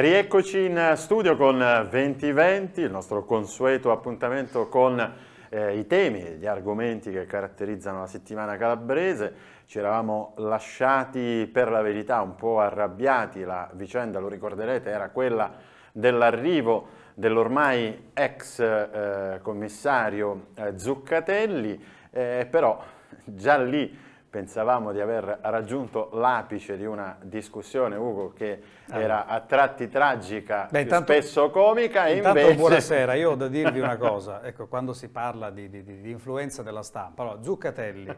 Rieccoci in studio con 2020, il nostro consueto appuntamento con eh, i temi, gli argomenti che caratterizzano la settimana calabrese. Ci eravamo lasciati per la verità un po' arrabbiati, la vicenda, lo ricorderete, era quella dell'arrivo dell'ormai ex eh, commissario eh, Zuccatelli, eh, però già lì pensavamo di aver raggiunto l'apice di una discussione, Ugo, che ah. era a tratti tragica, Beh, intanto, spesso comica. E intanto invece... buonasera, io ho da dirvi una cosa, ecco, quando si parla di, di, di influenza della stampa, allora, Zuccatelli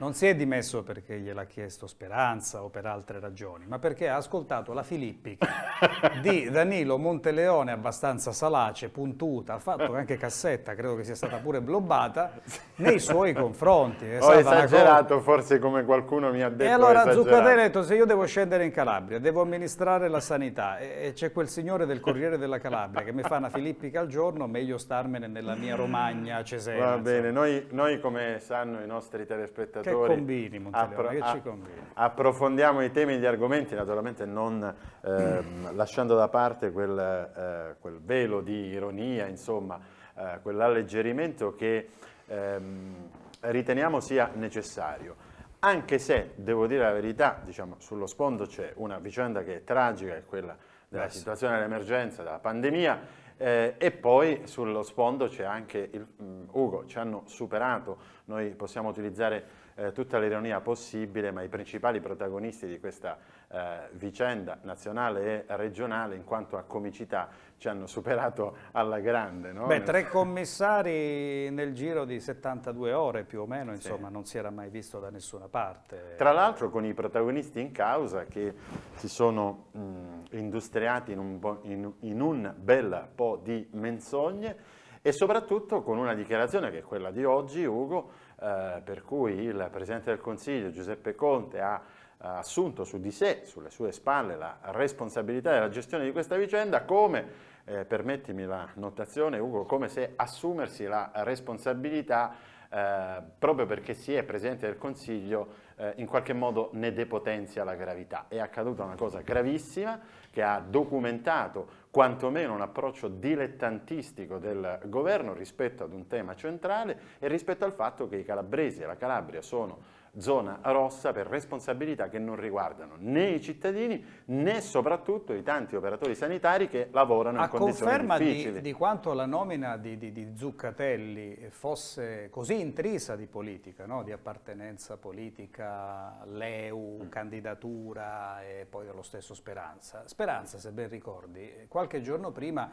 non si è dimesso perché gliel'ha chiesto Speranza o per altre ragioni, ma perché ha ascoltato la Filippica di Danilo Monteleone, abbastanza salace, puntuta, ha fatto anche cassetta, credo che sia stata pure blobbata, nei suoi confronti. È Ho esagerato forse come qualcuno mi ha detto. E allora Zuccatelli ha detto, se io devo scendere in Calabria, devo amministrare la sanità e c'è quel signore del Corriere della Calabria che mi fa una Filippica al giorno, meglio starmene nella mia Romagna cesena. Va bene, noi, noi come sanno i nostri telespettatori che combini, Monteleone, che ci combini? Approfondiamo i temi e gli argomenti, naturalmente non eh, lasciando da parte quel, eh, quel, velo di ironia, insomma, eh, quell'alleggerimento che ehm, riteniamo sia necessario. Anche se, devo dire la verità, diciamo, sullo sfondo c'è una vicenda che è tragica, è quella della situazione dell'emergenza, della pandemia, eh, e poi sullo sfondo c'è anche il, um, Ugo, ci hanno superato, noi possiamo utilizzare eh, tutta l'ironia possibile, ma i principali protagonisti di questa eh, vicenda nazionale e regionale in quanto a comicità ci hanno superato alla grande. No? Beh, tre commissari nel giro di 72 ore più o meno, insomma, sì. non si era mai visto da nessuna parte. Tra l'altro con i protagonisti in causa che si sono mh, industriati in un, in, in un bel po' di menzogne e soprattutto con una dichiarazione che è quella di oggi, Ugo, eh, per cui il Presidente del Consiglio Giuseppe Conte ha ha assunto su di sé, sulle sue spalle, la responsabilità della gestione di questa vicenda come, eh, permettimi la notazione Ugo, come se assumersi la responsabilità eh, proprio perché si è Presidente del Consiglio eh, in qualche modo ne depotenzia la gravità. È accaduta una cosa gravissima che ha documentato quantomeno un approccio dilettantistico del governo rispetto ad un tema centrale e rispetto al fatto che i calabresi e la Calabria sono zona rossa per responsabilità che non riguardano né i cittadini né soprattutto i tanti operatori sanitari che lavorano A in condizioni difficili. A conferma di, quanto la nomina di, di, di, Zuccatelli fosse così intrisa di politica, no? di appartenenza politica, l'EU, mm. candidatura e poi dello stesso Speranza. Speranza, se ben ricordi, qualche giorno prima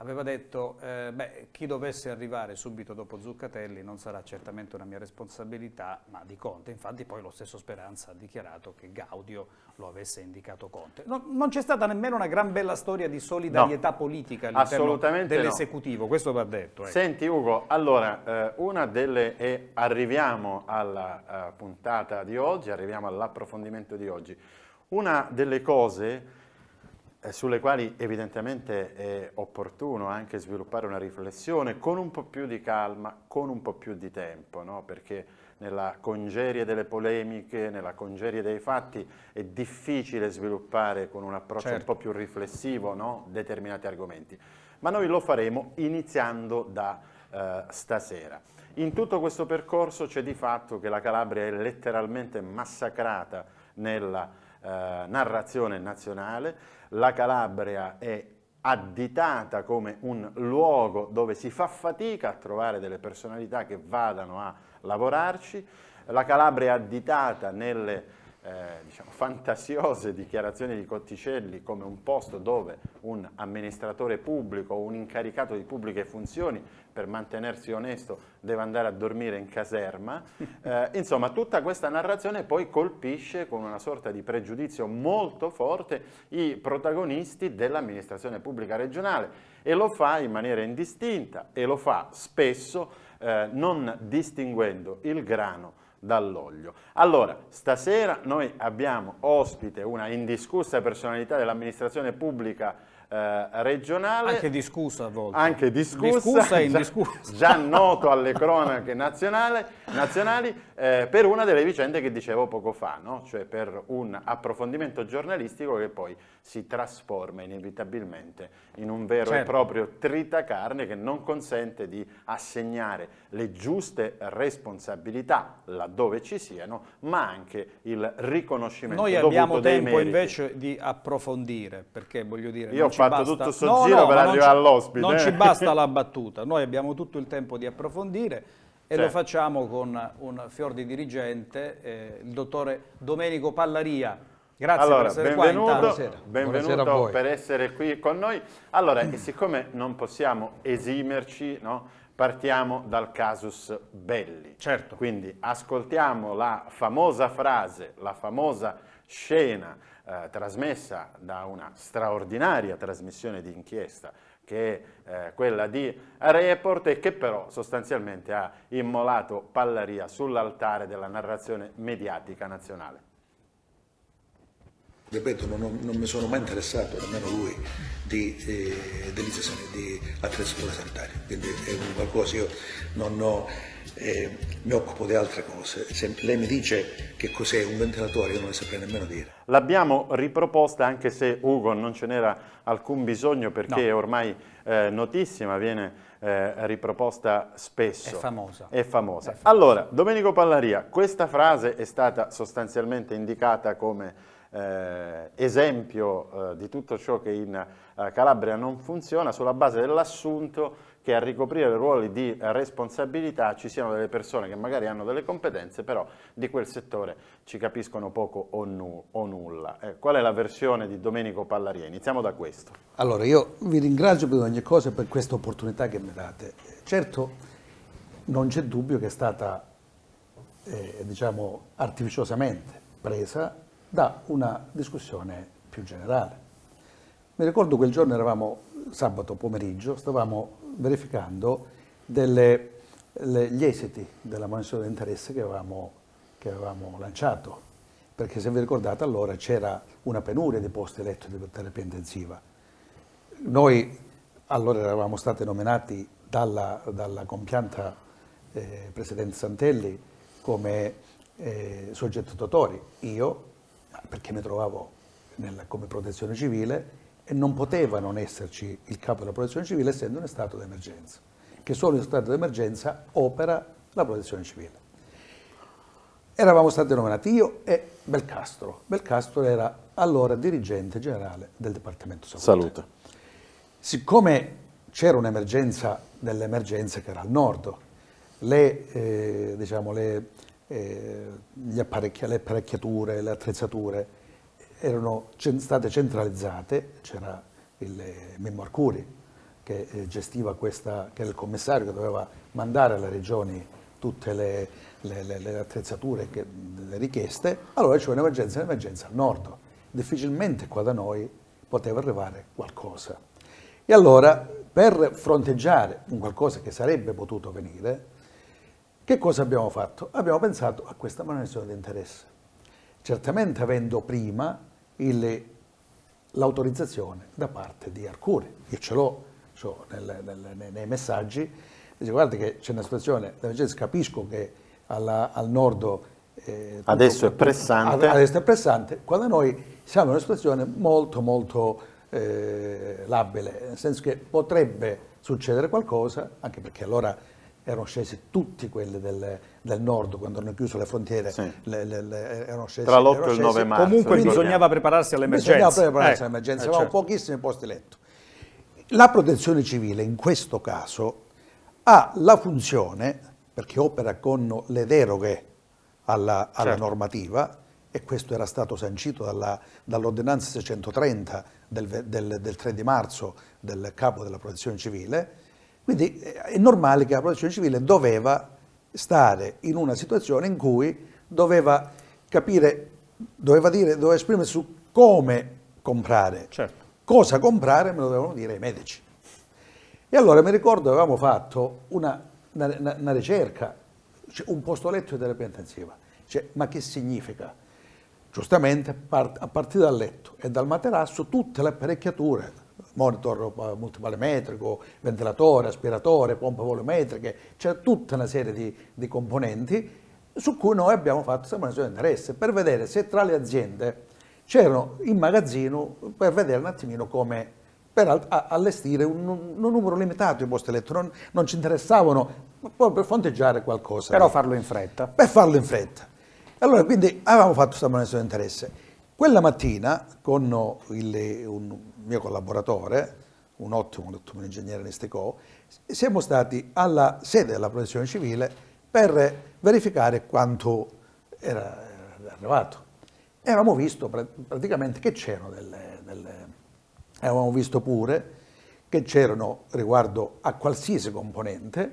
aveva detto eh, beh, chi dovesse arrivare subito dopo Zuccatelli non sarà certamente una mia responsabilità, ma di Conte. Infatti poi lo stesso Speranza ha dichiarato che Gaudio lo avesse indicato Conte. No, non c'è stata nemmeno una gran bella storia di solidarietà no, politica all'interno dell'esecutivo, no. questo va detto. Ecco. Senti Ugo, allora, eh, una delle... e arriviamo alla uh, puntata di oggi, arriviamo all'approfondimento di oggi. Una delle cose sulle quali evidentemente è opportuno anche sviluppare una riflessione con un po' più di calma, con un po' più di tempo, no? perché nella congerie delle polemiche, nella congerie dei fatti è difficile sviluppare con un approccio certo. un po' più riflessivo no? determinati argomenti. Ma noi lo faremo iniziando da eh, stasera. In tutto questo percorso c'è di fatto che la Calabria è letteralmente massacrata nella eh, narrazione nazionale, la Calabria è additata come un luogo dove si fa fatica a trovare delle personalità che vadano a lavorarci, la Calabria è additata nelle eh, diciamo, fantasiose dichiarazioni di Cotticelli come un posto dove un amministratore pubblico o un incaricato di pubbliche funzioni per mantenersi onesto deve andare a dormire in caserma. Eh, insomma, tutta questa narrazione poi colpisce con una sorta di pregiudizio molto forte i protagonisti dell'amministrazione pubblica regionale e lo fa in maniera indistinta e lo fa spesso eh, non distinguendo il grano dall'olio. Allora, stasera noi abbiamo ospite una indiscussa personalità dell'amministrazione pubblica eh, regionale. Anche discussa a volte. Anche discussa. Discussa e indiscussa. Già, già noto alle cronache nazionali, nazionali eh, per una delle vicende che dicevo poco fa, no? cioè per un approfondimento giornalistico che poi si trasforma inevitabilmente in un vero certo. e proprio tritacarne che non consente di assegnare le giuste responsabilità laddove ci siano, ma anche il riconoscimento Noi abbiamo tempo invece di approfondire, perché voglio dire... Io ho fatto basta... tutto questo no, giro no, per arrivare all'ospite. Non ci basta la battuta, noi abbiamo tutto il tempo di approfondire e certo. lo facciamo con un fior di dirigente, eh, il dottore Domenico Pallaria. Grazie allora, per essere benvenuto, qua Buonasera. benvenuto Buonasera per essere qui con noi. Allora, e siccome non possiamo esimerci, no, partiamo dal casus belli. Certo. Quindi ascoltiamo la famosa frase, la famosa scena eh, trasmessa da una straordinaria trasmissione di inchiesta che è eh, quella di Report e che però sostanzialmente ha immolato Pallaria sull'altare della narrazione mediatica nazionale. Ripeto, non, non, mi sono mai interessato, nemmeno lui, di, eh, di attrezzature sanitarie, quindi è un qualcosa io non ho eh, mi occupo di altre cose. Se lei mi dice che cos'è un ventilatore, io non le saprei nemmeno dire. L'abbiamo riproposta anche se Ugo non ce n'era alcun bisogno perché no. è ormai eh, notissima, viene eh, riproposta spesso. È famosa. È famosa. È famosa. Allora, Domenico Pallaria, questa frase è stata sostanzialmente indicata come eh, esempio eh, di tutto ciò che in eh, Calabria non funziona sulla base dell'assunto che a ricoprire ruoli di responsabilità ci siano delle persone che magari hanno delle competenze, però di quel settore ci capiscono poco o, nu o nulla. Eh, qual è la versione di Domenico Pallaria? Iniziamo da questo. Allora, io vi ringrazio per ogni cosa per questa opportunità che mi date. Certo, non c'è dubbio che è stata, eh, diciamo, artificiosamente presa da una discussione più generale. Mi ricordo quel giorno eravamo sabato pomeriggio, stavamo verificando delle, le, gli esiti della monitoraggio di interesse che avevamo, che avevamo lanciato, perché se vi ricordate allora c'era una penuria di posti letto di terapia intensiva. Noi allora eravamo stati nominati dalla, dalla compianta eh, Presidente Santelli come eh, soggetto tutori, io perché mi trovavo nella, come protezione civile e non poteva non esserci il capo della protezione civile essendo in stato di emergenza, che solo in stato di emergenza opera la protezione civile. Eravamo stati nominati io e Belcastro. Belcastro era allora dirigente generale del Dipartimento Salute. Salute. Siccome c'era un'emergenza dell'emergenza che era al nord, le, eh, diciamo, le, apparecchi, le apparecchiature, le attrezzature erano state centralizzate, c'era il Mimmo Arcuri che eh, gestiva questa, che era il commissario che doveva mandare alle regioni tutte le, le, le, le attrezzature, che, le richieste, allora c'era un'emergenza, un'emergenza al nord. Difficilmente qua da noi poteva arrivare qualcosa. E allora, per fronteggiare un qualcosa che sarebbe potuto venire, che cosa abbiamo fatto? Abbiamo pensato a questa manutenzione di interesse. Certamente avendo prima l'autorizzazione da parte di Arcuri. Io ce l'ho nel, nei messaggi, dice guarda che c'è una situazione capisco che alla, al nord eh, adesso tutto, è pressante. Adesso è pressante, quando noi siamo in una situazione molto molto eh, labile, nel senso che potrebbe succedere qualcosa, anche perché allora erano scesi tutti quelli del, del nord quando hanno chiuso le frontiere, sì. le, le, le, erano scesi. Tra l'8 e il 9 marzo. Comunque bisognava prepararsi all'emergenza. Bisognava prepararsi ecco. all'emergenza, eh, avevamo certo. pochissimi posti letto. La protezione civile in questo caso ha la funzione, perché opera con le deroghe alla, alla certo. normativa, e questo era stato sancito dall'ordinanza dall 630 del, del, del 3 di marzo del capo della protezione civile, quindi eh, è normale che la protezione civile doveva stare in una situazione in cui doveva capire, doveva dire, doveva esprimersi su come comprare. Certo. Cosa comprare me lo dovevano dire i medici. E allora mi ricordo avevamo fatto una, una, una ricerca, cioè un posto letto di terapia intensiva. Cioè, ma che significa? Giustamente a partire dal letto e dal materasso tutte le apparecchiature, monitor eh, multiparametrico, ventilatore, aspiratore, pompe volumetriche, c'è tutta una serie di, di componenti su cui noi abbiamo fatto simulazione di interesse per vedere se tra le aziende c'erano in magazzino per vedere un attimino come per allestire un, un, numero limitato di posti letto, non, non ci interessavano proprio per fronteggiare qualcosa. Però farlo in fretta. Per farlo in fretta. Allora quindi avevamo fatto questa manutenzione di interesse. Quella mattina con il, un mio collaboratore, un ottimo, un ottimo ingegnere Nestico, siamo stati alla sede della protezione civile per verificare quanto era arrivato. E avevamo visto praticamente che c'erano delle, delle... Avevamo visto pure che c'erano riguardo a qualsiasi componente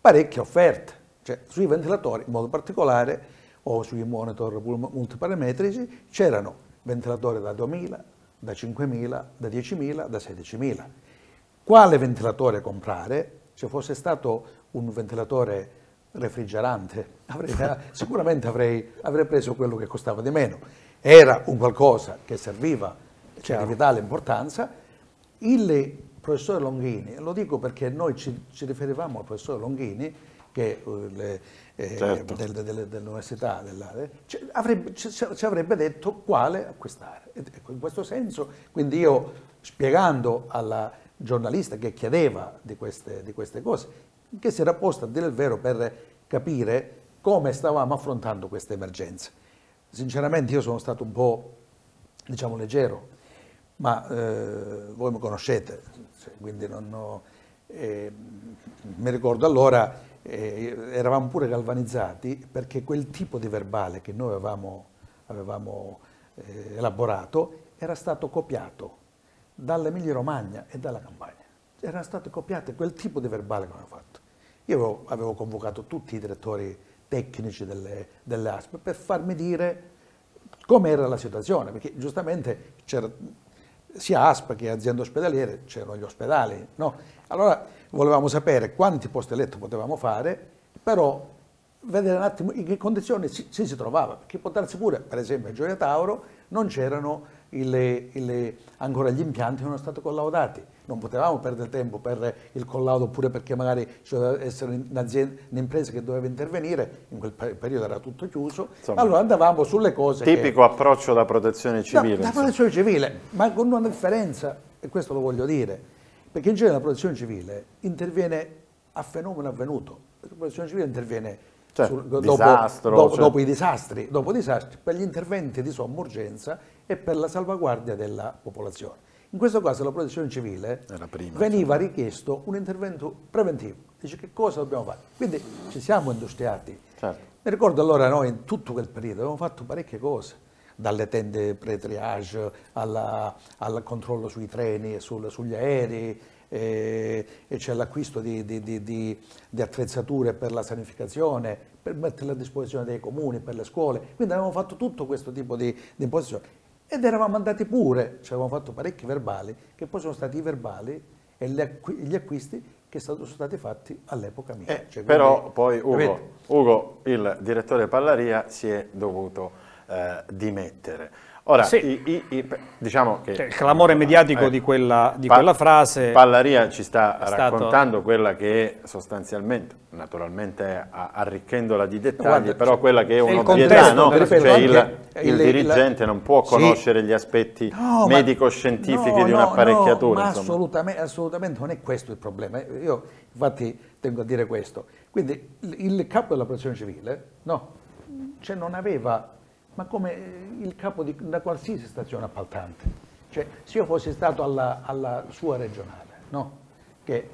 parecchie offerte, cioè sui ventilatori in modo particolare o sui monitor multiparametrici c'erano ventilatori da 2000, da 5000, da 10.000, da 16.000. Quale ventilatore comprare? Se fosse stato un ventilatore refrigerante, avrei, sicuramente avrei, avrei, preso quello che costava di meno. Era un qualcosa che serviva, cioè di vitale importanza. Il professore Longhini, lo dico perché noi ci, ci riferivamo al professore Longhini, che le, eh, certo. del, del, dell'università eh, ci, avrebbe, avrebbe detto quale acquistare. Ecco, in questo senso, quindi io spiegando alla giornalista che chiedeva di queste, di queste cose, che si era posta a dire il vero per capire come stavamo affrontando queste emergenze. Sinceramente io sono stato un po', diciamo, leggero, ma eh, voi mi conoscete, quindi non ho, eh, mi ricordo allora eh, eravamo pure galvanizzati perché quel tipo di verbale che noi avevamo, avevamo eh, elaborato era stato copiato dall'Emilia Romagna e dalla Campania. Erano state copiate quel tipo di verbale che avevamo fatto. Io avevo, avevo convocato tutti i direttori tecnici delle, delle ASP per farmi dire com'era la situazione, perché giustamente c'era sia ASP che aziende ospedaliere, c'erano gli ospedali, no? Allora volevamo sapere quanti posti letto potevamo fare, però vedere un attimo in che condizioni si, si, si trovava, perché può darsi pure, per esempio a Gioia Tauro non c'erano ancora gli impianti non erano stati collaudati, non potevamo perdere tempo per il collaudo oppure perché magari ci doveva essere un'impresa che doveva intervenire, in quel periodo era tutto chiuso, Insomma, allora andavamo sulle cose Tipico che... approccio da protezione civile. No, da protezione civile, ma con una differenza, e questo lo voglio dire, perché in genere la protezione civile interviene a fenomeno avvenuto, la protezione civile interviene cioè, sul, dopo, disastro, dopo, cioè... dopo, i disastri, dopo disastri, per gli interventi di somma urgenza e per la salvaguardia della popolazione. In questo caso la protezione civile prima, veniva cioè. richiesto un intervento preventivo, dice che cosa dobbiamo fare. Quindi ci siamo industriati. Certo. Mi ricordo allora noi in tutto quel periodo avevamo fatto parecchie cose, dalle tende pre-triage al controllo sui treni e sul, sugli aerei, eh, e c'è l'acquisto di, di, di, di, attrezzature per la sanificazione, per metterle a disposizione dei comuni, per le scuole. Quindi avevamo fatto tutto questo tipo di, imposizioni. Ed eravamo andati pure, ci avevamo fatto parecchi verbali, che poi sono stati i verbali e gli acquisti che sono stati fatti all'epoca mia. Eh, cioè, però poi Ugo, Ugo, il direttore Pallaria, si è dovuto eh, dimettere. Ora, sì. i, i, diciamo che... Cioè, il clamore mediatico eh, di, quella, di pa quella, frase... Pallaria ci sta raccontando stato... quella che è sostanzialmente, naturalmente arricchendola di dettagli, Guarda, però quella che è un'ovvietà, no? cioè il, il, dirigente non può conoscere sì. gli aspetti no, medico-scientifici no, di un'apparecchiatura. No, ma assolutamente, assolutamente non è questo il problema. Io infatti tengo a dire questo. Quindi il capo della protezione civile no, cioè non aveva ma come il capo di una qualsiasi stazione appaltante. Cioè, se io fossi stato alla, alla sua regionale, no? che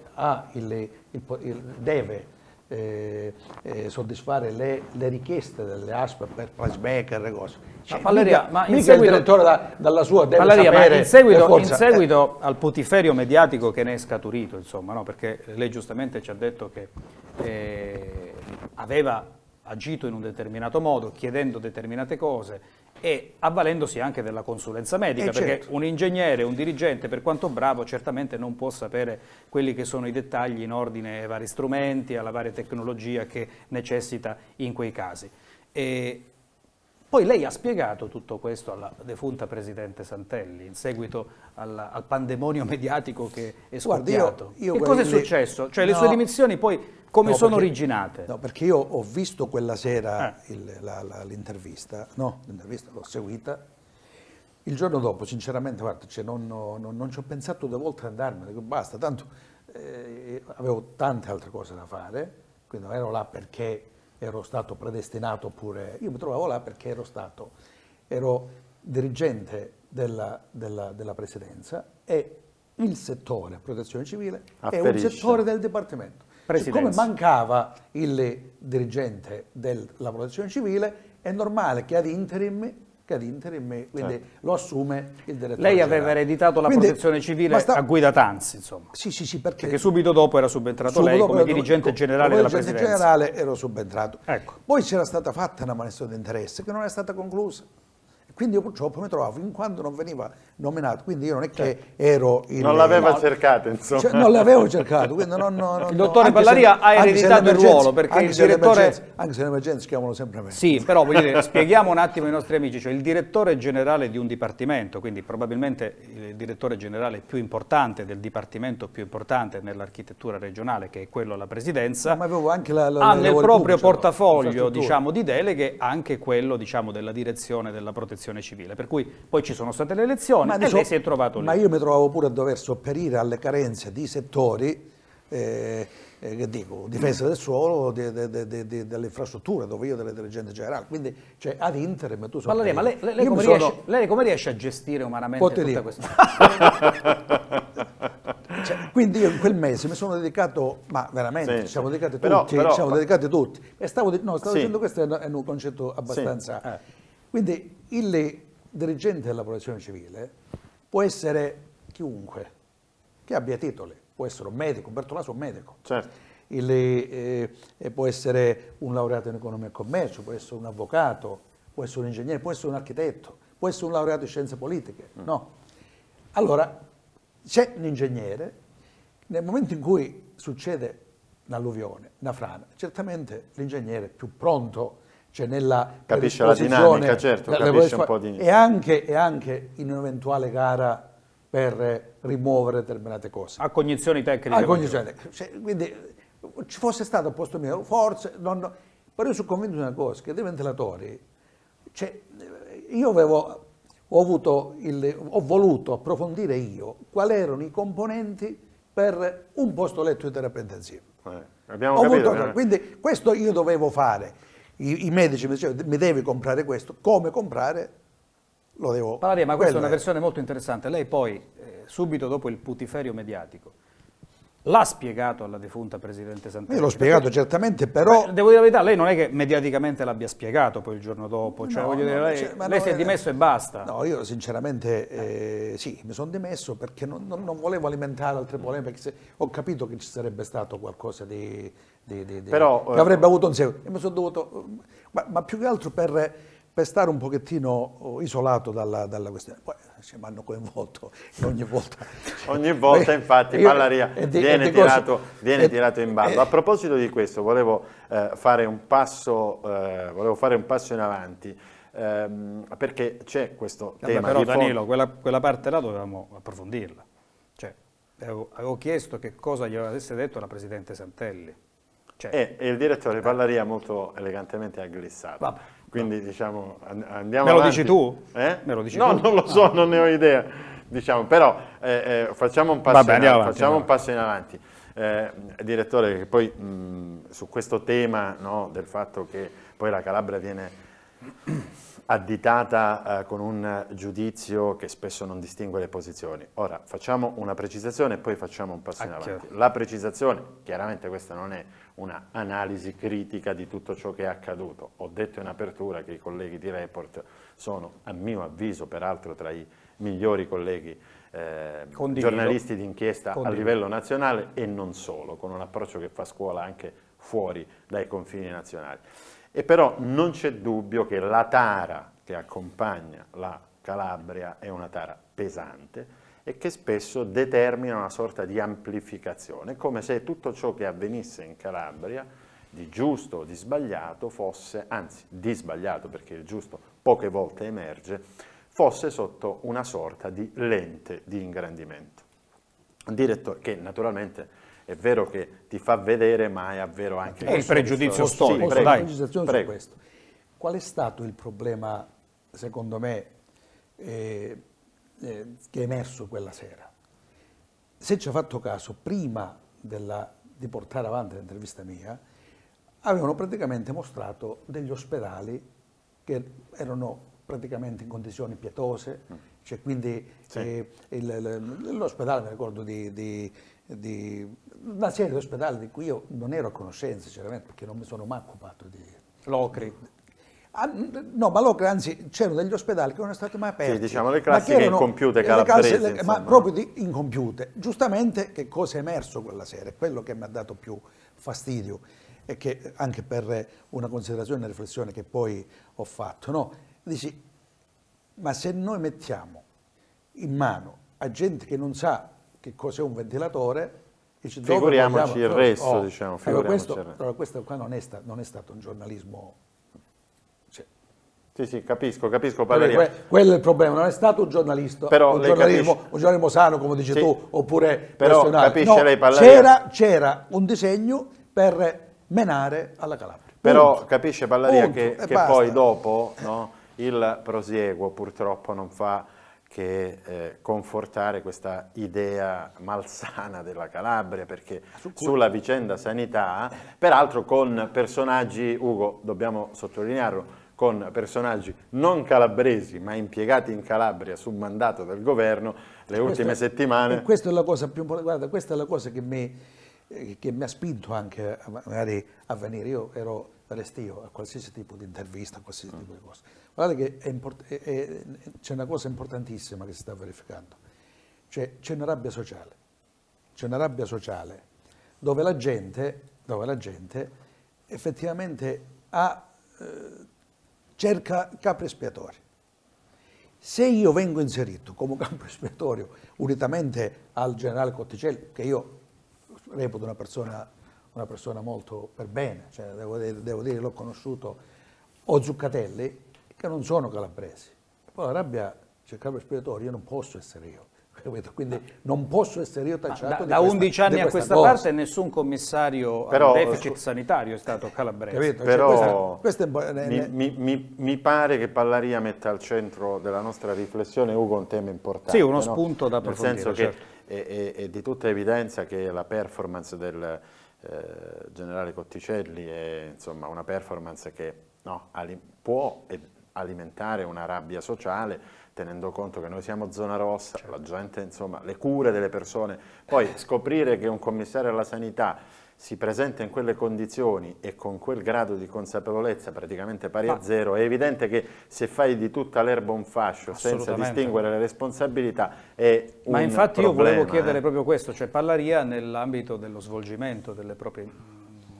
il, il, il, deve eh, eh, soddisfare le, le, richieste delle ASP per pacemaker e cose. Cioè, ma Palleria, mica, ma in seguito, il direttore da, dalla sua deve Palleria, sapere ma in seguito, in seguito al putiferio mediatico che ne è scaturito, insomma, no? perché lei giustamente ci ha detto che eh, aveva agito in un determinato modo, chiedendo determinate cose e avvalendosi anche della consulenza medica, eh perché certo. un ingegnere, un dirigente, per quanto bravo, certamente non può sapere quelli che sono i dettagli in ordine ai vari strumenti, alla varia tecnologia che necessita in quei casi. E Poi lei ha spiegato tutto questo alla defunta Presidente Santelli in seguito al, al pandemonio mediatico che è scoppiato. Guarda, io, io che cosa è successo? Cioè no, le sue dimissioni poi come no, sono perché, originate? No, perché io ho visto quella sera eh. l'intervista, no, l'intervista l'ho seguita. Il giorno dopo, sinceramente, guarda, cioè non, non, non, ci ho pensato due volte ad andarmene, dico basta, tanto eh, avevo tante altre cose da fare, quindi non ero là perché ero stato predestinato oppure... Io mi trovavo là perché ero stato, ero dirigente della, della, della presidenza e il settore protezione civile Afferisce. è un settore del Dipartimento. Siccome mancava il dirigente della protezione civile, è normale che ad interim che ad interim, quindi certo. lo assume il direttore Lei aveva generale. ereditato la quindi, protezione civile sta... a guida Tanzi, insomma. Sì, sì, sì, perché... perché subito dopo era subentrato lei come dirigente generale come della dirigente presidenza. generale ero subentrato. Ecco. Poi c'era stata fatta una manifestazione di interesse che non è stata conclusa. Quindi io purtroppo mi trovavo in quanto non veniva nominato, quindi io non è che certo. ero il... Non l'aveva no, cercato, insomma. Cioè, non l'avevo cercato, quindi non, non, Il dottore Ballaria ha ereditato il ruolo, perché il direttore... Anche se le emergenze chiamano sempre me. Sì, però dire, spieghiamo un attimo ai nostri amici, cioè il direttore generale di un dipartimento, quindi probabilmente il direttore generale più importante del dipartimento più importante nell'architettura regionale, che è quello della presidenza, Ma avevo anche la, la, ha nel proprio portafoglio diciamo, di deleghe anche quello diciamo, della direzione della protezione protezione civile, per cui poi ci sono state le elezioni ma e lei si è trovato lì. Ma io mi trovavo pure a dover sopperire alle carenze di settori, eh, eh, che dico, difesa del suolo, de, de, de, delle infrastrutture, dove io delle dirigente generale, quindi cioè, ad interim tu Valeria, ma lei, lei, lei, come sono... riesce, lei, come riesce, a gestire umanamente tutta questa... Cioè, quindi io in quel mese mi sono dedicato, ma veramente, sì, ci siamo dedicati però, tutti, però, ci siamo dedicati tutti. E stavo, no, stavo sì. dicendo questo è un concetto abbastanza... Sì. Eh. Quindi il dirigente della protezione civile può essere chiunque che abbia titoli, può essere un medico, Umberto Laso è un medico, certo. il, eh, può essere un laureato in economia e commercio, può essere un avvocato, può essere un ingegnere, può essere un architetto, può essere un laureato in scienze politiche, mm. no. Allora, c'è un ingegnere, nel momento in cui succede un'alluvione, una frana, certamente l'ingegnere più pronto cioè nella capisce la dinamica, certo, capisce un po' di... E anche, e anche in un'eventuale gara per rimuovere determinate cose. A cognizioni tecniche. A cognizioni tecniche. Cioè, quindi ci fosse stato a posto mio, forse, non, però io sono convinto di una cosa, che dei ventilatori, cioè, io avevo, ho, avuto il, ho voluto approfondire io quali erano i componenti per un posto letto di terapia intensiva. Eh, abbiamo capito. Avuto, quindi questo io dovevo fare i, i medici mi dicevano mi devi comprare questo, come comprare lo devo... Palaria, ma questa è una versione molto interessante. Lei poi, eh, subito dopo il putiferio mediatico, l'ha spiegato alla defunta Presidente Santelli? Io l'ho spiegato certamente, però... Beh, devo dire la verità, lei non è che mediaticamente l'abbia spiegato poi il giorno dopo, cioè, no, no, dire, lei, cioè, lei no, si è eh, dimesso e basta. No, io sinceramente eh, sì, mi sono dimesso perché non, non, non, volevo alimentare altre polemiche, perché ho capito che ci sarebbe stato qualcosa di di, di, di, Però, che avrebbe eh, avuto un seguito. E mi sono dovuto, ma, ma, più che altro per, per, stare un pochettino isolato dalla, dalla questione. Poi cioè, mi hanno coinvolto ogni volta. ogni volta infatti Pallaria viene, tirato, viene tirato, in ballo. A proposito di questo volevo, eh, fare, un passo, eh, volevo fare un passo in avanti. Ehm, perché c'è questo Vabbè, tema però Danilo, quella, quella, parte là dovevamo approfondirla. Cioè, avevo, avevo chiesto che cosa gli avesse detto la Presidente Santelli cioè. E, e, il direttore Pallaria molto elegantemente ha glissato. Vabbè, Quindi diciamo andiamo Me lo avanti. dici tu? Eh? Me lo dici no, tu? non lo so, no. non ne ho idea. Diciamo, però eh, eh, facciamo, un passo, vabbè, in, avanti, facciamo un passo in avanti. Eh, direttore, che poi mh, su questo tema no, del fatto che poi la Calabria viene additata eh, con un giudizio che spesso non distingue le posizioni. Ora, facciamo una precisazione e poi facciamo un passo in ah, avanti. La precisazione, chiaramente questa non è un'analisi critica di tutto ciò che è accaduto. Ho detto in apertura che i colleghi di Report sono, a mio avviso, peraltro tra i migliori colleghi eh, giornalisti d'inchiesta a livello nazionale e non solo, con un approccio che fa scuola anche fuori dai confini nazionali. E però non c'è dubbio che la tara che accompagna la Calabria è una tara pesante e che spesso determina una sorta di amplificazione, come se tutto ciò che avvenisse in Calabria di giusto o di sbagliato fosse, anzi di sbagliato perché il giusto poche volte emerge, fosse sotto una sorta di lente di ingrandimento. Un direttore che naturalmente è vero che ti fa vedere, ma è vero anche... È il pregiudizio Sì, storico, prego, dai. precisazione prego. su questo. Qual è stato il problema, secondo me, eh, eh, che è emerso quella sera? Se ci ha fatto caso, prima della- di portare avanti l'intervista mia, avevano praticamente mostrato degli ospedali che erano praticamente in condizioni pietose, cioè quindi Sì. eh, l'ospedale, mi ricordo di, di- di una serie di ospedali di cui io non ero a conoscenza, sinceramente, perché non mi sono mai occupato di... Locri. Ah, no, ma allora, anzi, c'erano degli ospedali che non erano stati mai aperti. Sì, diciamo le classiche che erano- incompiute calabresi, le- ma proprio di incompiute. Giustamente, che cosa è emerso quella sera? È quello che mi ha dato più fastidio e che anche per una considerazione e una riflessione che poi ho fatto, no? Dici, ma se noi mettiamo in mano a gente che non sa che cos'è un ventilatore, dici, Figuriamoci il resto, diciamo, allora figuriamoci questo, il resto. allora questo qua non è, sta- non è stato un giornalismo... Sì, sì, capisco, capisco Palleria. que- quello è il problema, non è stato un giornalista, Però un, giornalismo, capisce- un giornalismo sano, come dici Sì. tu, oppure Però capisce No, lei, Palladia- c'era, un disegno per menare alla Calabria. Però Punto. capisce Pallaria che, che poi dopo no, il prosieguo purtroppo non fa che eh, confortare questa idea malsana della Calabria, perché sulla vicenda sanità, peraltro con personaggi, Ugo, dobbiamo sottolinearlo, con personaggi non calabresi ma impiegati in Calabria su mandato del governo le ultime Questo settimane. Questa è la cosa più importante, guarda, questa è la cosa che mi, che mi ha spinto anche a, magari a venire. Io ero restio a qualsiasi tipo di intervista, a qualsiasi tipo di cosa. Guardate che c'è una cosa importantissima che si sta verificando, cioè c'è una rabbia sociale, c'è una rabbia sociale dove la gente, dove la gente effettivamente ha, eh, cerca capri espiatori. Se io vengo inserito come campo espiatorio unitamente al generale Cotticelli, che io reputo una persona, una persona molto per bene, cioè devo, devo dire l'ho conosciuto, o Zuccatelli, che non sono calabresi. Poi la rabbia, c'è il capo espiatorio, io non posso essere io. Capito? Quindi non posso essere io Ma tacciato da, di da questa- 11 anni di a questa cosa. parte nessun commissario Però- al deficit sanitario è stato calabrese. Capito? Cioè, Però questa- questa è un po'- ne- mi, mi- mi- mi pare che Pallaria metta al centro della nostra riflessione, Ugo, un tema importante. Sì, uno no? spunto da Nel approfondire, senso certo. che è, è- è di tutta evidenza che la performance del eh, generale Cotticelli è insomma, una performance che no, ali- può alimentare una rabbia sociale tenendo conto che noi siamo zona rossa, Certo. la gente, insomma, le cure delle persone. Poi scoprire che un commissario alla sanità si presenta in quelle condizioni e con quel grado di consapevolezza praticamente pari a Ma- zero, è evidente che se fai di tutta l'erba un fascio senza distinguere le responsabilità è un Ma infatti io volevo problema, chiedere eh. proprio questo, cioè Pallaria nell'ambito dello svolgimento delle proprie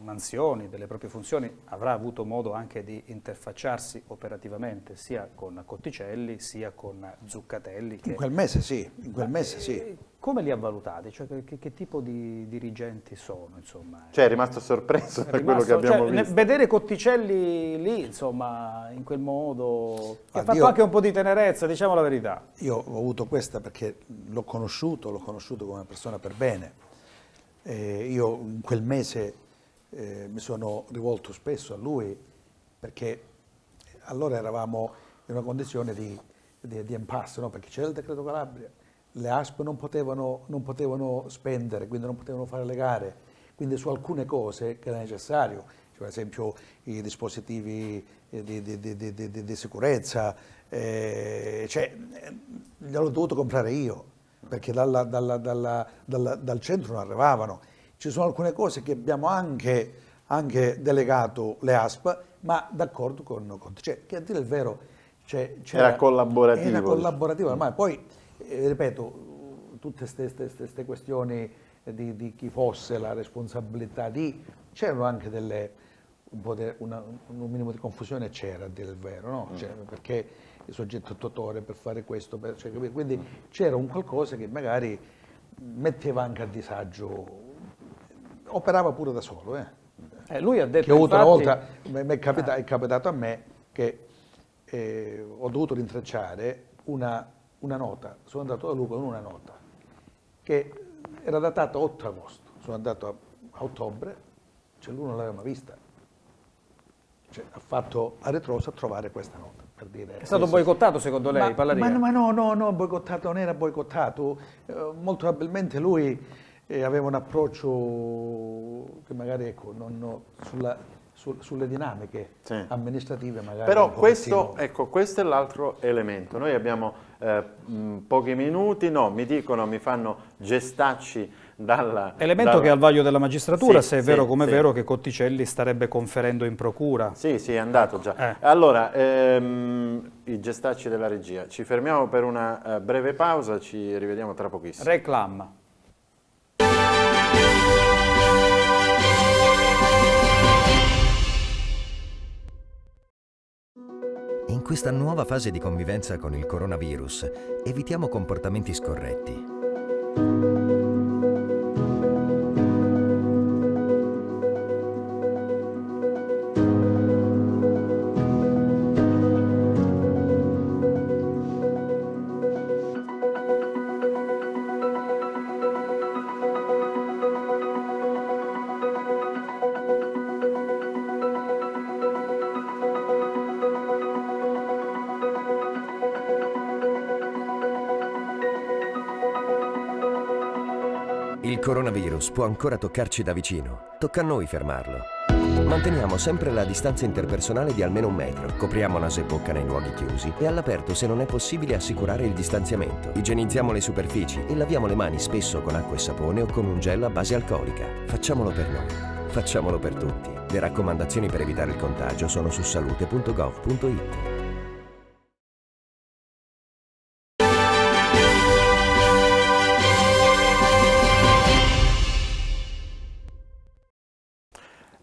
mansioni, delle proprie funzioni, avrà avuto modo anche di interfacciarsi operativamente sia con Cotticelli sia con Zuccatelli. Che, In quel mese sì, in quel mese sì. Eh, Come li ha valutati? Cioè, che, che tipo di dirigenti sono? Insomma? Cioè è rimasto sorpreso da quello che abbiamo cioè, visto. Vedere Cotticelli lì, insomma, in quel modo, che ha fatto io- anche un po' di tenerezza, diciamo la verità. Io ho avuto questa perché l'ho conosciuto, l'ho conosciuto come una persona per bene. Eh, io in quel mese eh, mi sono rivolto spesso a lui perché allora eravamo in una condizione di, di, di impasse, no? perché c'era il decreto Calabria, le ASP non potevano, non potevano spendere, quindi non potevano fare le gare, quindi su alcune cose che era necessario, cioè, per esempio i dispositivi eh, di, di- di- di- sicurezza, eh, cioè, eh, gliel'ho dovuto comprare io, perché dalla- dalla- dalla- dal centro non arrivavano. Ci sono alcune cose che abbiamo anche, anche delegato le ASP, ma d'accordo con, con cioè, che a dire il vero cioè, c'era- Era collaborativo, Era collaborativo, ormai poi, eh, ripeto, tutte queste questioni di, di chi fosse la responsabilità di, c'erano anche delle, un, de- una- un minimo di confusione c'era a dire il vero, no? Cioè, perché il soggetto attuatore per fare questo, per- cioè, quindi c'era un qualcosa che magari metteva anche a disagio, operava pure da solo, eh. Eh, lui ha detto che avuto una infatti- volta, mi mi è, capita- è capitato a me che eh, ho dovuto rintracciare una, una nota, sono andato da lui con una nota che era datata 8 agosto, sono andato a, a ottobre, cioè lui non l'aveva mai vista. Cioè, ha fatto a ritroso a trovare questa nota, per dire... È stato boicottato secondo lei, Ma, ma, ma no, no, no, boicottato, non era boicottato. Eh, molto probabilmente lui eh, aveva un approccio che magari ecco, non- sulla- sul- sulle dinamiche Sì. amministrative magari. Però questo, ecco, questo è l'altro elemento. Noi abbiamo eh, mh, pochi minuti, no, mi dicono, mi fanno gestacci dalla... Elemento dalla- che è al vaglio della magistratura, Sì, se è sì, vero come è sì. vero che Cotticelli starebbe conferendo in procura. Sì, sì, è andato già. Eh. Allora, ehm, i gestacci della regia. Ci fermiamo per una eh, breve pausa, ci rivediamo tra pochissimo. Reclam. In questa nuova fase di convivenza con il coronavirus, evitiamo comportamenti scorretti. Coronavirus può ancora toccarci da vicino. Tocca a noi fermarlo. Manteniamo sempre la distanza interpersonale di almeno un metro, copriamo naso e bocca nei luoghi chiusi e all'aperto se non è possibile assicurare il distanziamento. Igienizziamo le superfici e laviamo le mani spesso con acqua e sapone o con un gel a base alcolica. Facciamolo per noi. Facciamolo per tutti. Le raccomandazioni per evitare il contagio sono su salute.gov.it.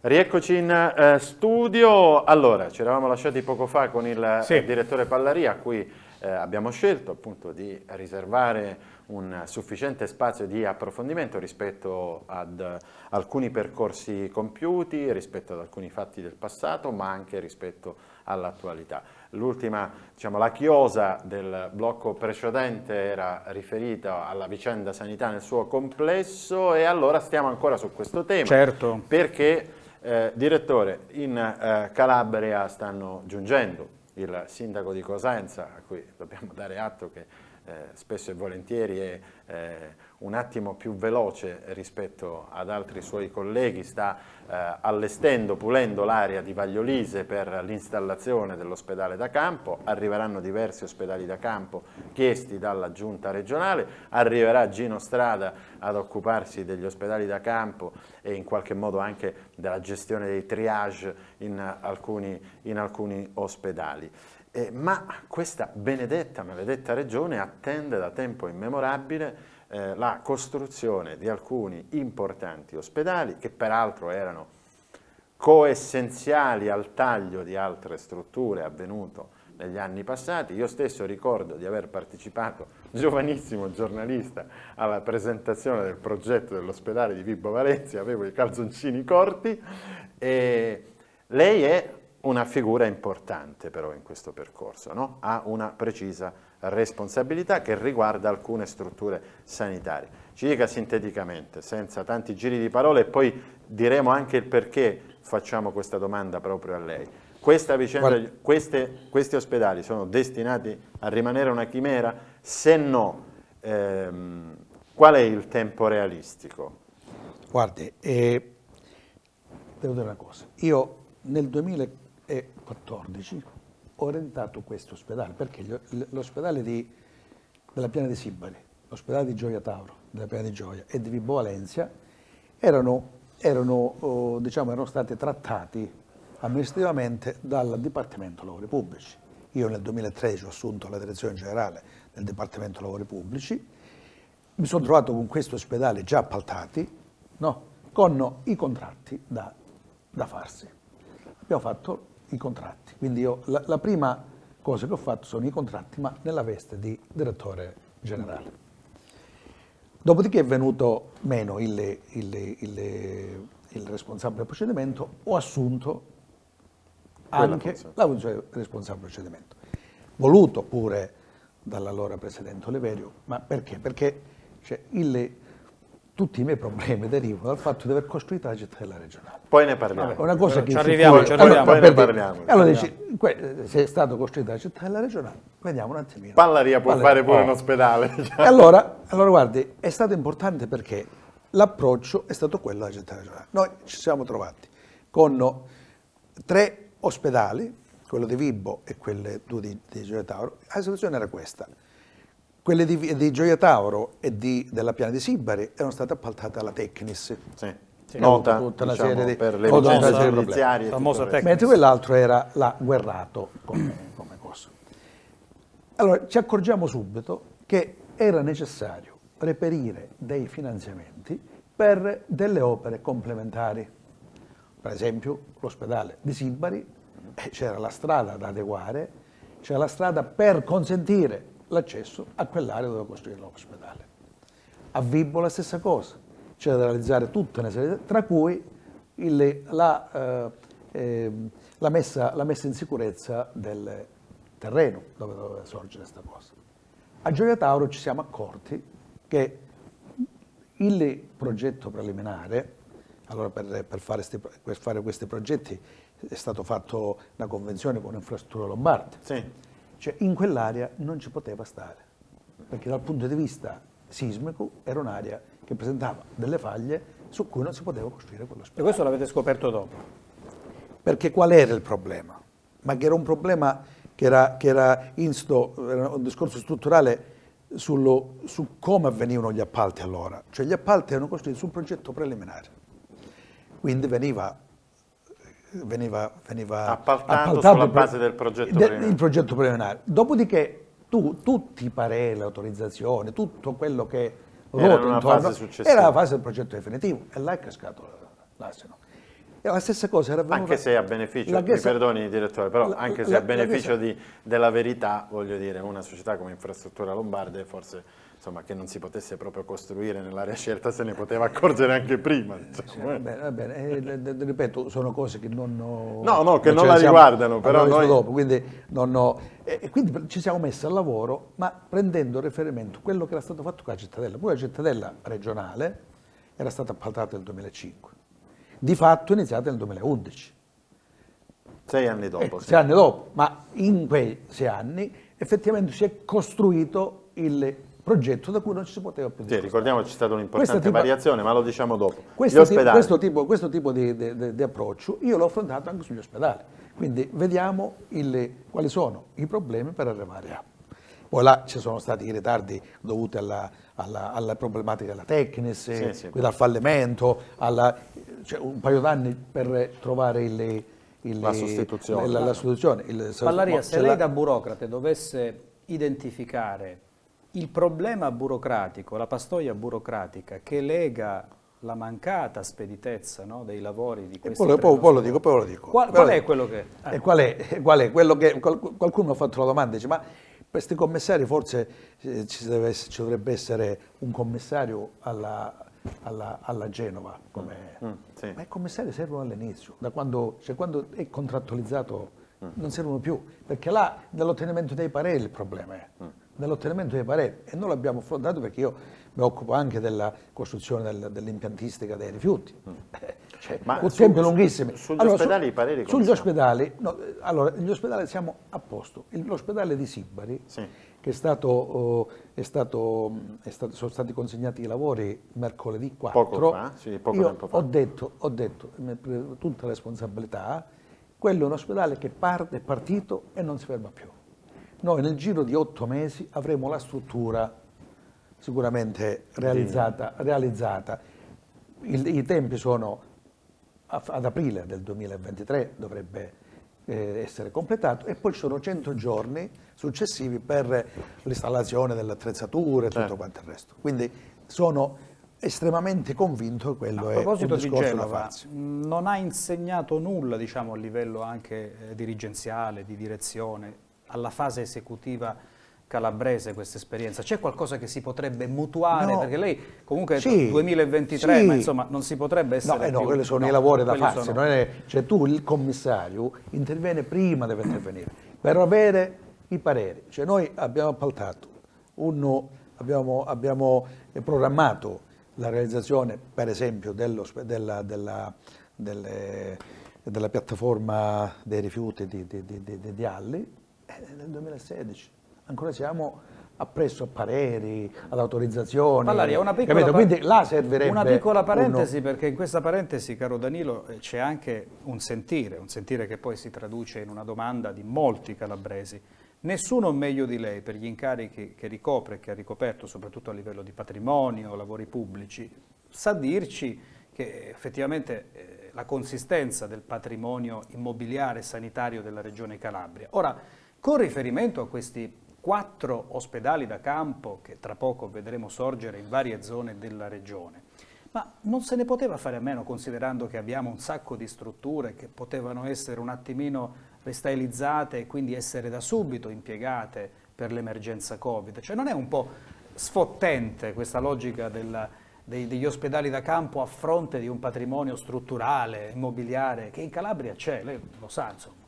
Rieccoci in eh, studio. Allora, ci eravamo lasciati poco fa con il Sì. eh, direttore Pallaria, a cui eh, abbiamo scelto appunto di riservare un sufficiente spazio di approfondimento rispetto ad alcuni percorsi compiuti, rispetto ad alcuni fatti del passato, ma anche rispetto all'attualità. L'ultima, diciamo, la chiosa del blocco precedente era riferita alla vicenda sanità nel suo complesso e allora stiamo ancora su questo tema. Certo. Perché, eh, direttore, in eh, Calabria stanno giungendo il sindaco di Cosenza, a cui dobbiamo dare atto che eh, spesso e volentieri è eh, un attimo più veloce rispetto ad altri suoi colleghi, sta eh, allestendo, pulendo l'area di Vagliolise per l'installazione dell'ospedale da campo, arriveranno diversi ospedali da campo chiesti dalla giunta regionale, arriverà Gino Strada ad occuparsi degli ospedali da campo e in qualche modo anche della gestione dei triage in alcuni, in alcuni ospedali. Eh, ma questa benedetta, maledetta regione attende da tempo immemorabile eh, la costruzione di alcuni importanti ospedali che peraltro erano coessenziali al taglio di altre strutture avvenuto negli anni passati. Io stesso ricordo di aver partecipato, giovanissimo giornalista, alla presentazione del progetto dell'ospedale di Vibo Valencia, avevo i calzoncini corti e lei è una figura importante però in questo percorso, no? ha una precisa responsabilità che riguarda alcune strutture sanitarie. Ci dica sinteticamente, senza tanti giri di parole, e poi diremo anche il perché facciamo questa domanda proprio a lei. Questa vicenda, queste- questi ospedali sono destinati a rimanere una chimera? Se no, ehm, qual è il tempo realistico? Guardi, eh, devo dire una cosa. Io nel 2014 ho ereditato questo ospedale, perché l'ospedale della Piana di Sibari, l'ospedale di Gioia Tauro, della Piana di Gioia e di Vibo Valencia erano, erano, oh, diciamo, erano stati trattati amministrativamente dal Dipartimento Lavori Pubblici. Io nel 2013 ho assunto la direzione generale del Dipartimento Lavori Pubblici, mi sono trovato con questi ospedali già appaltati, no? con i contratti da, da farsi. Abbiamo fatto i contratti, quindi io, la, la prima cosa che ho fatto sono i contratti, ma nella veste di direttore generale. Dopodiché è venuto meno il, il- il- il responsabile procedimento o assunto anche la funzione del responsabile procedimento. Voluto pure dall'allora Presidente Oliverio, ma perché? Perché cioè, il- tutti i miei problemi derivano dal fatto di aver costruito la cittadella regionale. Poi ne parliamo. Una cosa Ci che arriviamo, cui- ci allora, arriviamo. Poi per ne dire- parliamo. Allora dici, que- se è stato costruita la cittadella regionale, vediamo un attimino. Pallaria può Pallaria, fare pure oh. un ospedale. E allora, allora, guardi, è stato importante perché l'approccio è stato quello della città regionale. Noi ci siamo trovati con tre ospedali, quello di Vibo e quelle due di, di Gioia Tauro. La situazione era questa. Quelle di, di Gioia Tauro e di- della Piana di Sibari erano state appaltate alla Tecnis. Sì. Sì. Nota Tutta diciamo, serie di- per le di giudiziarie. Mentre quell'altro era la Guerrato come, come cosa. Allora ci accorgiamo subito che era necessario reperire dei finanziamenti per delle opere complementari. Per esempio l'ospedale di Sibari, eh, c'era la strada da adeguare, c'era la strada per consentire l'accesso a quell'area dove costruire l'ospedale. A Vibo la stessa cosa, c'è da realizzare tutta una serie, tra cui il- la, eh, ehm, la messa, la messa in sicurezza del terreno dove doveva sorgere questa cosa. A Gioia Tauro ci siamo accorti che il progetto preliminare, allora per, per fare, sti- per fare questi progetti è stato fatto una convenzione con Infrastrutture Lombarde, Sì. Cioè in quell'area non ci poteva stare, perché dal punto di vista sismico era un'area che presentava delle faglie su cui non si poteva costruire quello E spazio. questo l'avete scoperto dopo. Perché qual era il problema? Ma che era un problema che era, che era insito, era un discorso strutturale sullo- su come avvenivano gli appalti allora. Cioè gli appalti erano costruiti su un progetto preliminare. Quindi veniva, veniva, veniva Appaltato sulla base del progetto preliminare. Il progetto preliminare. Dopodiché tu, tutti i pareri, le autorizzazioni, tutto quello che ruota intorno, fase era la fase del progetto definitivo e là è cascato l'asino. E la stessa cosa era avvenuta... Anche se a beneficio, mi perdoni direttore, però la- anche se la- a beneficio di- della verità, voglio dire, una società come Infrastruttura Lombarde forse insomma, che non si potesse proprio costruire nell'area scelta se ne poteva accorgere anche prima. diciamo, eh. Va bene, va bene. Eh, ripeto, sono cose che non... No, no, che non la riguardano, però noi- dopo, quindi, non ho- e e quindi ci siamo messi al lavoro, ma prendendo a riferimento quello che era stato fatto con la cittadella. Poi la cittadella regionale era stata appaltata nel 2005, di fatto è iniziata nel 2011. Sei anni dopo. Ecco, sì. sei anni dopo, ma in quei sei anni effettivamente si è costruito il progetto da cui non ci si poteva più Sì, discostare. ricordiamo c'è stata un'importante tipa- variazione, ma lo diciamo dopo. Questo, tipo, ospedali. questo tipo, questo tipo di, di- di- di approccio io l'ho affrontato anche sugli ospedali, quindi vediamo il- quali sono i problemi per arrivare a. Poi là ci sono stati i ritardi dovuti alla, alla, alla problematica della Tecnis, Sì, sì. al fallimento, alla- cioè un paio d'anni per trovare il, il- La sostituzione. La, la sostituzione. Il- Pallaria, se lei la- da burocrate dovesse identificare il problema burocratico, la pastoia burocratica che lega la mancata speditezza no, dei lavori di questi poi, poi- poi lo dico, poi lo dico. Qual, qual è quello che... eh, E qual è, qual è? Quello che qual- qualcuno mi ha fatto la domanda, dice ma questi commissari forse eh, ci, deve ci dovrebbe essere un commissario alla, alla- alla Genova, come... Mm, sì. ma i commissari servono all'inizio, da quando, cioè, quando è contrattualizzato Mm. non servono più, perché là nell'ottenimento dei pareri il problema è, Mm. Nell'ottenimento dei pareri e non l'abbiamo affrontato perché io mi occupo anche della costruzione del- dell'impiantistica dei rifiuti. Cioè, Mm. Ma con su- tempi su- lunghissimi. sugli su- ospedali i pareri Sugli siamo? ospedali, no, eh, allora, gli ospedali siamo a posto. L'ospedale di Sibari, Sì. che è stato, oh, è stato, è stato- sono stati consegnati i lavori mercoledì 4. Poco fa, sì, poco io tempo fa. Ho detto, ho detto, tutta la responsabilità, quello è un ospedale che parte, è partito e non si ferma più. Noi nel giro di otto mesi avremo la struttura sicuramente realizzata. realizzata. Il- I tempi sono ad aprile del 2023 dovrebbe eh, essere completato e poi ci sono 100 giorni successivi per l'installazione delle attrezzature e tutto Certo. quanto il resto. Quindi sono estremamente convinto che quello A è un proposito di Genova, non ha insegnato nulla diciamo, a livello anche eh, dirigenziale, di direzione, alla fase esecutiva calabrese questa esperienza? C'è qualcosa che si potrebbe mutuare? No. Perché lei comunque Sì, 2023, sì. ma insomma non si potrebbe essere No, eh no, più- quelli sono no, i lavori da farsi. sono- è- cioè tu, il commissario, interviene prima, deve intervenire, per avere i pareri. Cioè noi abbiamo appaltato, uno, abbiamo, abbiamo programmato la realizzazione, per esempio, dello della, della- delle- della piattaforma dei rifiuti di, di, di, di- di Alli eh, nel 2016. Ancora siamo appresso a pareri, ad autorizzazioni. Vallaria, una piccola, capito? Quindi là servirebbe una piccola uno- parentesi, perché in questa parentesi, caro Danilo, eh, c'è anche un sentire, un sentire che poi si traduce in una domanda di molti calabresi. Nessuno meglio di lei per gli incarichi che ricopre e che ha ricoperto, soprattutto a livello di patrimonio, lavori pubblici, sa dirci che effettivamente eh, la consistenza del patrimonio immobiliare e sanitario della Regione Calabria. Ora, con riferimento a questi quattro ospedali da campo che tra poco vedremo sorgere in varie zone della Regione, ma non se ne poteva fare a meno considerando che abbiamo un sacco di strutture che potevano essere un attimino restailizzate e quindi essere da subito impiegate per l'emergenza Covid? Cioè non è un po' sfottente questa logica della- dei- degli ospedali da campo a fronte di un patrimonio strutturale, immobiliare, che in Calabria c'è, lei lo sa insomma.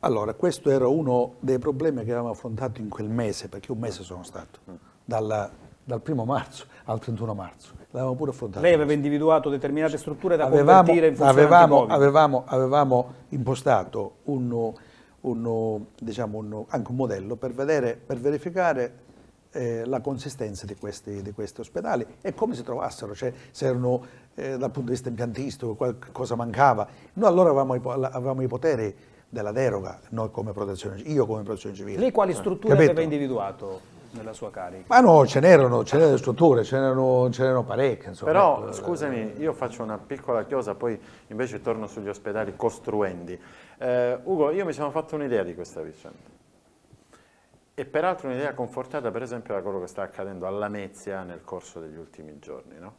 Allora, questo era uno dei problemi che avevamo affrontato in quel mese, perché un mese sono stato, dalla- dal primo marzo al 31 marzo. L'avevamo pure affrontato. Lei aveva individuato determinate strutture da avevamo, convertire in funzione avevamo, avevamo, avevamo impostato un, un, diciamo, un- anche un modello per, vedere, per verificare eh, la consistenza di questi, di questi ospedali e come si trovassero, cioè se erano eh, dal punto di vista impiantistico qualcosa mancava. Noi allora avevamo avevamo i poteri della deroga, noi come protezione, io come protezione civile. Lei quali strutture Capito? aveva individuato nella sua carica? Ma no, ce n'erano, ce n'erano strutture, ce n'erano, parecchie. Insomma. Però, Ecco, scusami, io faccio una piccola chiosa, poi invece torno sugli ospedali costruendi. Eh, Ugo, io mi sono fatto un'idea di questa vicenda. E peraltro un'idea confortata per esempio da quello che sta accadendo a Lamezia nel corso degli ultimi giorni. No?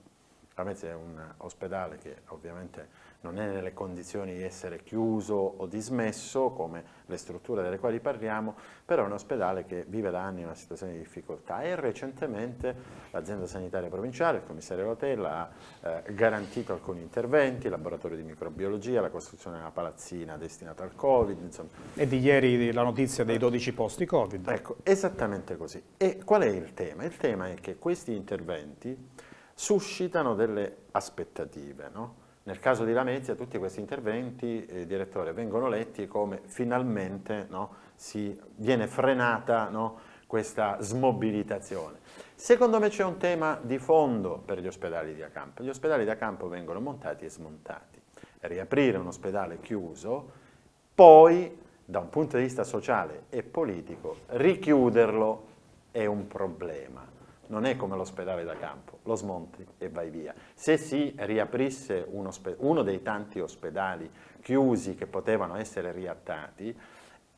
Lamezia è un ospedale che ovviamente non è nelle condizioni di essere chiuso o dismesso come le strutture delle quali parliamo, però è un ospedale che vive da anni una situazione di difficoltà e recentemente l'azienda sanitaria provinciale, il commissario Rotella, ha eh, garantito alcuni interventi, il laboratorio di microbiologia, la costruzione di una palazzina destinata al Covid, insomma, E di ieri la notizia dei 12 posti Covid. Ecco, esattamente così. E qual è il tema? Il tema è che questi interventi suscitano delle aspettative, no? Nel caso di Lamezia tutti questi interventi, eh, direttore, vengono letti come finalmente no, si viene frenata no, questa smobilitazione. Secondo me c'è un tema di fondo per gli ospedali da campo. Gli ospedali da campo vengono montati e smontati. Riaprire un ospedale chiuso, poi da un punto di vista sociale e politico richiuderlo è un problema. Non è come l'ospedale da campo, lo smonti e vai via. Se si riaprisse un uno dei tanti ospedali chiusi che potevano essere riattati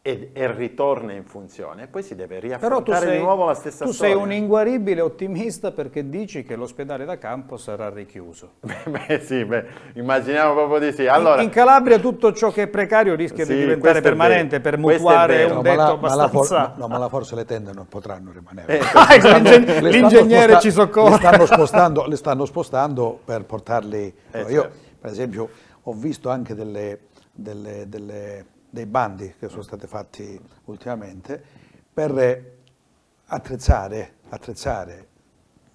e, e ritorna in funzione, poi si deve Però tu riaffrontare sei, di nuovo la stessa tu storia. sei un inguaribile ottimista perché dici che l'ospedale da campo sarà richiuso. beh, sì, beh, immaginiamo proprio di sì. Allora, in, in Calabria tutto ciò che è precario rischia Sì, di diventare permanente per mutuare un No, ma, detto ma la for- abbastanza... no, ma la forse le tende non potranno rimanere. Eh, Ah, stanno l'ingegnere ci soccorre. Le stanno, spostando, le stanno spostando per portarli. Eh, Io, certo. per esempio, ho visto anche delle- delle- delle- dei bandi che sono stati fatti ultimamente per attrezzare, attrezzare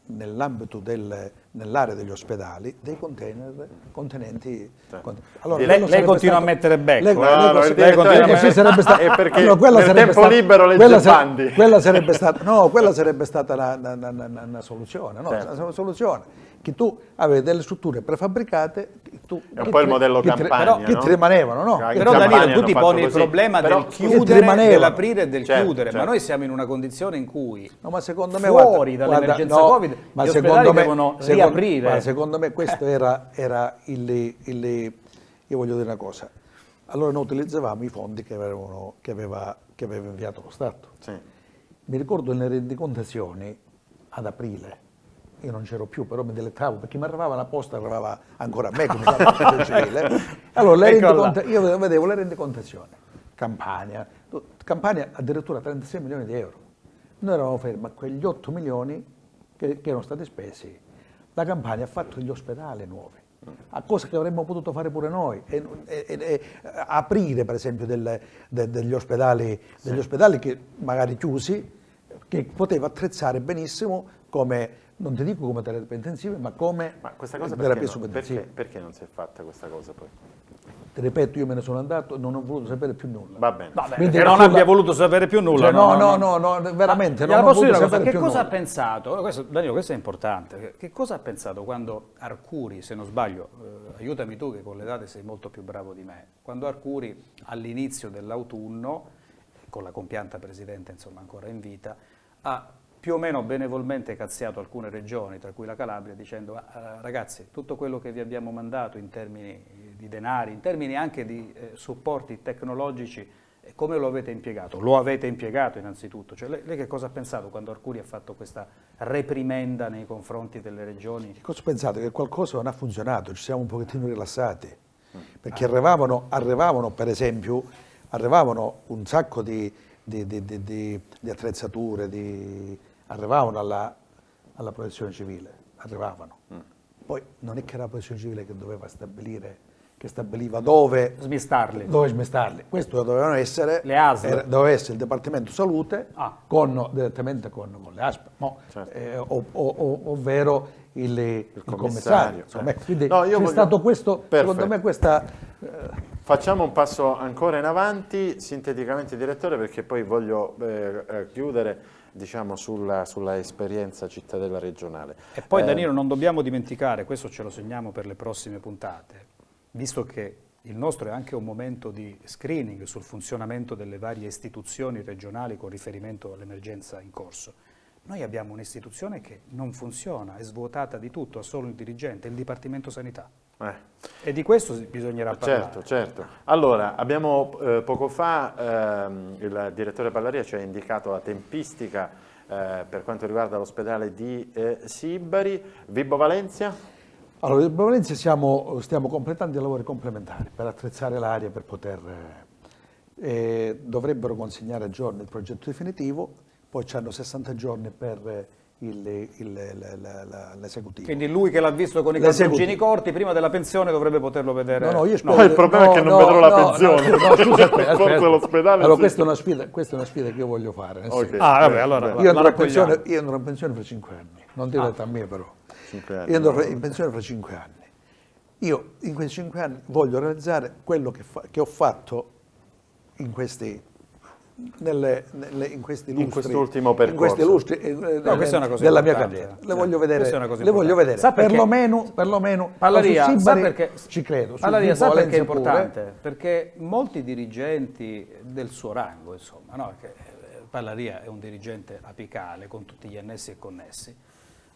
nell'ambito del, nell'area degli ospedali dei container contenenti. Allora, Lei- lei continua stato- a mettere becco, Lei- eh? No, no, lei- lei- è- sì, sarebbe sta- è perché no, quella sarebbe tempo stata- libero legge quella sare- bandi. quella sarebbe stata, no, quella sarebbe stata una- una- una- una soluzione, no? Certo. una soluzione. Che tu avevi delle strutture prefabbricate, tu- È un che po' il ti- modello che Campania, però che no? ti rimanevano, no? Anche Però Danilo, Campania tu ti poni il problema Però- del Che chiudere, dell'aprire e del Certo, chiudere, ma certo. noi siamo in una condizione in cui No, ma secondo me fuori guarda, dall'emergenza guarda, no, Covid ma gli secondo ospedali me- devono secondo- riaprire. guarda, secondo me questo era, era il, il- Io voglio dire una cosa. Allora noi utilizzavamo i fondi che, avevano- che aveva, che aveva inviato lo Stato. Sì. Mi ricordo nelle rendicontazioni ad aprile, io non c'ero più, però mi dilettavo perché mi arrivava la posta, arrivava ancora a me come protezione civile. Allora rendiconta- io vedevo le rendicontazioni, Campania, Campania addirittura 36 milioni di euro. noi eravamo fermi a quegli 8 milioni che, che erano stati spesi. La Campania ha fatto gli ospedali nuovi, a cosa che avremmo potuto fare pure noi, e, e- e- aprire per esempio del- de- degli, ospedali, degli ospedali che magari chiusi, che poteva attrezzare benissimo come, non ti dico come terapie intensive, ma come Ma questa cosa no? subintensive. perché, perché non si è fatta questa cosa poi? Ti ripeto, io me ne sono andato e non ho voluto sapere più nulla. Va bene. Vabbè, Quindi che non sulla- abbia voluto sapere più nulla. Cioè, no, no, no, no, veramente, Gliela non ho posso dire una cosa, sapere che più cosa ha nulla. pensato? Questo, Danilo, questo è importante. Che- Che cosa ha pensato quando Arcuri, se non sbaglio, eh, aiutami tu che con le date sei molto più bravo di me, quando Arcuri all'inizio dell'autunno, con la compianta presidente insomma ancora in vita, ha più o meno benevolmente cazziato alcune regioni, tra cui la Calabria, dicendo "Ah, ragazzi, tutto quello che vi abbiamo mandato in termini di denari, in termini anche di eh, supporti tecnologici, eh, come lo avete impiegato? Lo avete impiegato innanzitutto. Cioè, lei, lei che cosa ha pensato quando Arcuri ha fatto questa reprimenda nei confronti delle regioni? Che cosa pensate? Che qualcosa non ha funzionato, ci siamo un pochettino rilassati, perché arrivavano, arrivavano per esempio, arrivavano un sacco di- di- di- di attrezzature, di- arrivavano alla, alla protezione civile, arrivavano. Poi non è che era la protezione civile che doveva stabilire, che stabiliva dove Smistarli. dove smistarli. Questo dovevano essere, Le era- doveva essere il Dipartimento Salute Ah. con, direttamente con, con le ASP, mo, Certo. eh, o- o- o- ovvero il, il commissario. commissario, insomma, certo. Quindi No, voglio- stato questo, Perfetto. secondo me questa... eh, Facciamo un passo ancora in avanti, sinteticamente direttore, perché poi voglio eh, eh, chiudere diciamo, sulla, sulla esperienza cittadella regionale. E poi Eh, Danilo non dobbiamo dimenticare, questo ce lo segniamo per le prossime puntate, visto che il nostro è anche un momento di screening sul funzionamento delle varie istituzioni regionali con riferimento all'emergenza in corso. Noi abbiamo un'istituzione che non funziona, è svuotata di tutto, ha solo il dirigente, il Dipartimento Sanità. Eh. E di questo bisognerà parlare. Certo, certo. Allora, abbiamo eh, poco fa ehm, il direttore Pallaria ci ha indicato la tempistica eh, per quanto riguarda l'ospedale di eh, Sibari. Vibo Valencia? Allora, in Valencia siamo, stiamo completando i lavori complementari per attrezzare l'area per poter... eh, dovrebbero consegnare a giorni il progetto definitivo, poi hanno 60 giorni per l'esecutivo. Quindi lui che l'ha visto con i cartoncini corti, prima della pensione dovrebbe poterlo vedere. No, no, io spero No, il problema è che non vedrò la pensione. No, no, scusa, aspetta, aspetta. Allora, sì. questa è, una sfida, questa è una sfida che io voglio fare. nel Ok. senso- Ah, vabbè, allora io, andrò pensione, io andrò in pensione fra 5 anni, non dire l'età mia però. Cinque anni. Io andrò in pensione fra 5 anni. Io in questi 5 anni voglio realizzare quello che, fa- che ho fatto in questi, nelle- nelle- in questi In lustri. quest'ultimo in questi percorso. lustri eh, No, una cosa della mia importante. carriera. Le voglio vedere. Le voglio importante. vedere. Sa perlomeno, perlomeno Pallaria, su Sibari perché, ci credo. su Pallaria, sa perché è Valencia pure. importante? Perché molti dirigenti del suo rango, insomma, no? Eh, Pallaria è un dirigente apicale con tutti gli annessi e connessi,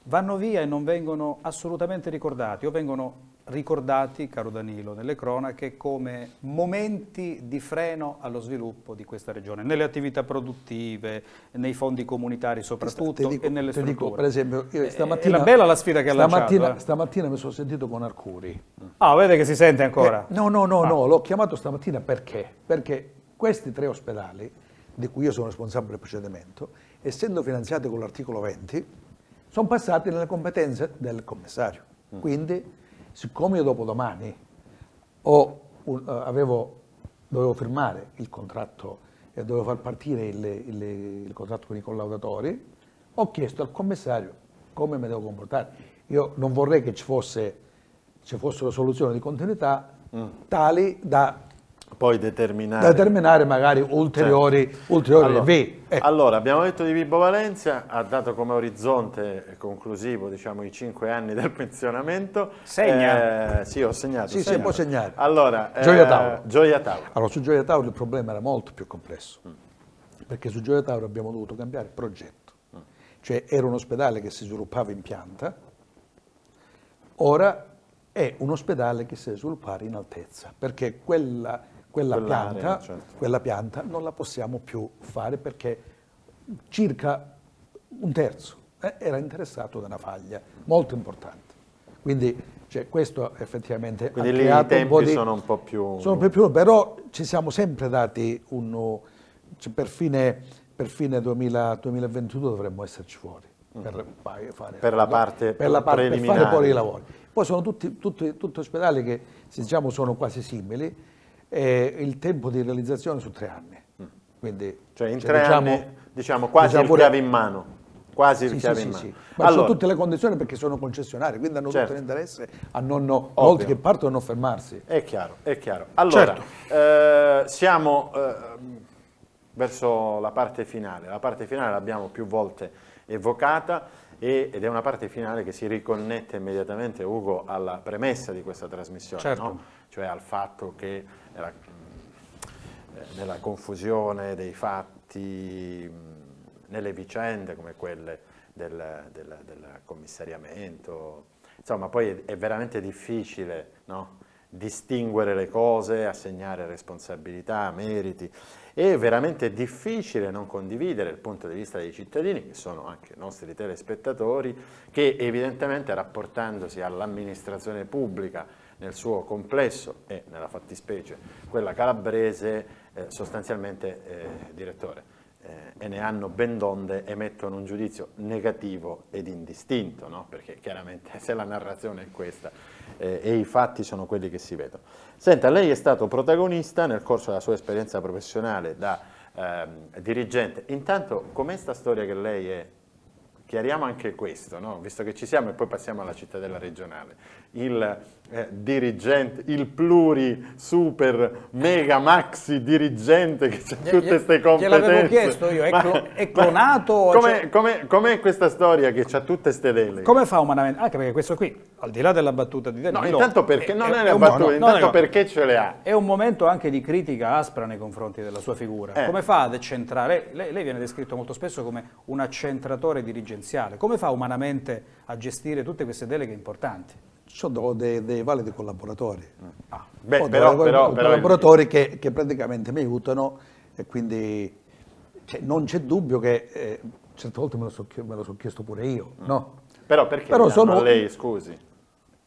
vanno via e non vengono assolutamente ricordati o vengono ricordati, caro Danilo, nelle cronache come momenti di freno allo sviluppo di questa regione, nelle attività produttive, nei fondi comunitari soprattutto dico- e nelle strutture. dico, per esempio, io Eh, stamattina, è la bella la sfida che ha stamattina, lanciato. eh. stamattina mi sono sentito con Arcuri. Ah, vede che si sente ancora? Eh, no, no, no, Ah. no, l'ho chiamato stamattina perché? Perché questi tre ospedali, di cui io sono responsabile precedentemente, essendo finanziati con l'articolo 20, sono passati nelle competenze del commissario. Quindi, siccome io dopodomani ho un- eh, avevo- dovevo firmare il contratto e dovevo far partire il, il- il contratto con i collaudatori, ho chiesto al commissario come mi devo comportare. Io non vorrei che ci, fosse, ci fossero soluzioni di continuità tali da Poi determinare. determinare magari ulteriori, ulteriori Allora, V. Ecco. allora, abbiamo detto di Vibo Valencia, ha dato come orizzonte conclusivo diciamo, i cinque anni del pensionamento. Segna. Eh, sì, ho segnato. Sì, segnato. può segnare. Allora, eh, Gioia Tauro. Gioia Tauro. Allora, su Gioia Tauro il problema era molto più complesso, perché su Gioia Tauro abbiamo dovuto cambiare progetto. Cioè era un ospedale che si sviluppava in pianta, ora è un ospedale che si deve sviluppare in altezza, perché quella, quella, pianta, certo. quella pianta non la possiamo più fare perché circa un terzo eh, era interessato da una faglia molto importante. Quindi cioè, questo effettivamente Quindi ha lì i creato un tempi di- sono un po' più... sono per più, però ci siamo sempre dati un, cioè, per, fine, per per fine 2000 2022 dovremmo esserci fuori. Per, fare, Per la parte per la parte- per preliminare. fare poi i lavori. Poi sono tutti, tutti, tutti ospedali che diciamo, sono quasi simili, e il tempo di realizzazione su tre anni. Quindi, Cioè in cioè, tre diciamo- anni, diciamo, quasi diciamo il pure- chiave in mano. Quasi il Sì, sì, chiave sì, in mano. sì. Ma Allora, sono tutte le condizioni perché sono concessionari, quindi hanno Certo. tutto l'interesse a non, una volta che partono, a non fermarsi. È chiaro, è chiaro. Allora, Certo. eh, siamo eh, verso la parte finale. La parte finale l'abbiamo più volte evocata ed è una parte finale che si riconnette immediatamente, Ugo, alla premessa di questa trasmissione, Certo. no? cioè al fatto che nella, eh, nella confusione dei fatti, mh, nelle vicende come quelle del, del- del commissariamento, insomma poi è, veramente difficile no? distinguere le cose, assegnare responsabilità, meriti, è veramente difficile non condividere il punto di vista dei cittadini, che sono anche nostri telespettatori, che evidentemente rapportandosi all'amministrazione pubblica nel suo complesso e nella fattispecie quella calabrese, eh, sostanzialmente, eh, direttore, eh, e ne hanno ben donde, emettono un giudizio negativo ed indistinto, no? perché chiaramente se la narrazione è questa eh, e i fatti sono quelli che si vedono. Senta, lei è stato protagonista nel corso della sua esperienza professionale da ehm, dirigente. Intanto, com'è sta storia che lei è? Chiariamo anche questo, no? visto che ci siamo e poi passiamo alla cittadella regionale. Il eh, dirigente, il pluri, super, mega, maxi dirigente che ha tutte queste competenze. gliel'avevo chiesto io, è Ma- clo- è clonato Com'è, c'è- com'è- com'è questa storia che ha tutte queste deleghe? Come fa umanamente? Anche perché questo qui, al di là della battuta di No, Danilo... intanto perché non è, una un- battuta, no, no, intanto no, no. perché ce le ha. È un momento anche di critica aspra nei confronti della sua figura. Eh. Come fa ad accentrare? Lei, lei viene descritto molto spesso come un accentratore dirigenziale. Come fa umanamente a gestire tutte queste deleghe importanti? Ci sono dei, dei validi collaboratori. Ah, Beh, Ho però, dei però, però- collaboratori che, che praticamente mi aiutano e quindi cioè, non c'è dubbio che eh, certe volte me lo, so, me lo so chiesto pure io, no? però perché Però sono- lei, scusi?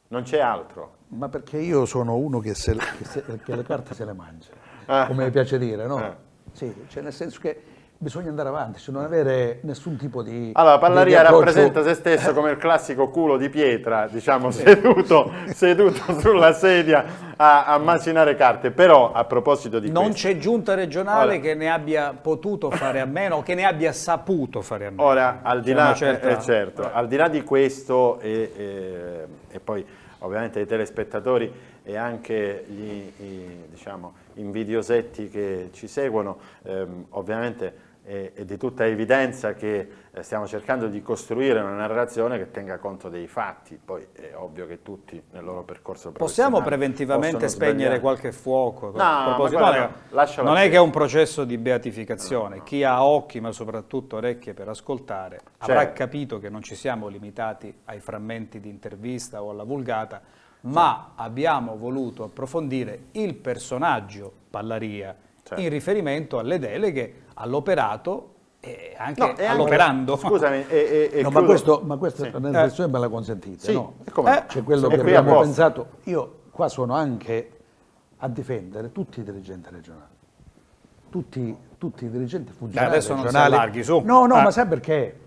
Non c'è altro. Ma perché io sono uno che, se- che se- che le carte se le mangia, Ah. come mi piace dire, no? Ah. Sì, cioè nel senso che bisogna andare avanti, cioè non avere nessun tipo di... Allora, Pallaria di rappresenta se stesso come il classico culo di pietra, diciamo, seduto, seduto sulla sedia a, a macinare carte. Però, a proposito di non c'è giunta regionale Ora- che ne abbia potuto fare a meno che ne abbia saputo fare a meno. Ora, al di, là, certa- eh, certo, al di là di questo e, e- e poi ovviamente i telespettatori e anche gli i, diciamo, invidiosetti che ci seguono, ehm, ovviamente è, è di tutta evidenza che eh, stiamo cercando di costruire una narrazione che tenga conto dei fatti, poi è ovvio che tutti nel loro percorso Possiamo preventivamente spegnere sbagliare. qualche fuoco? No, ma guarda, no, no, non è che è un processo di beatificazione. Chi ha occhi, ma soprattutto orecchie per ascoltare, avrà Certo. capito che non ci siamo limitati ai frammenti di intervista o alla vulgata, ma abbiamo voluto approfondire il personaggio Pallaria Certo. in riferimento alle deleghe, all'operato e anche No, e anche- all'operando. Scusami, e, e- No, ma questo, ma questa Sì. una riflessione me la consentite, Sì, no? e? Eh, C'è quello E che abbiamo pensato. Io qua sono anche a difendere tutti i dirigenti regionali. Tutti, tutti i dirigenti funzionari adesso non si regionali. allarghi, su. No, no, Eh. ma sai perché?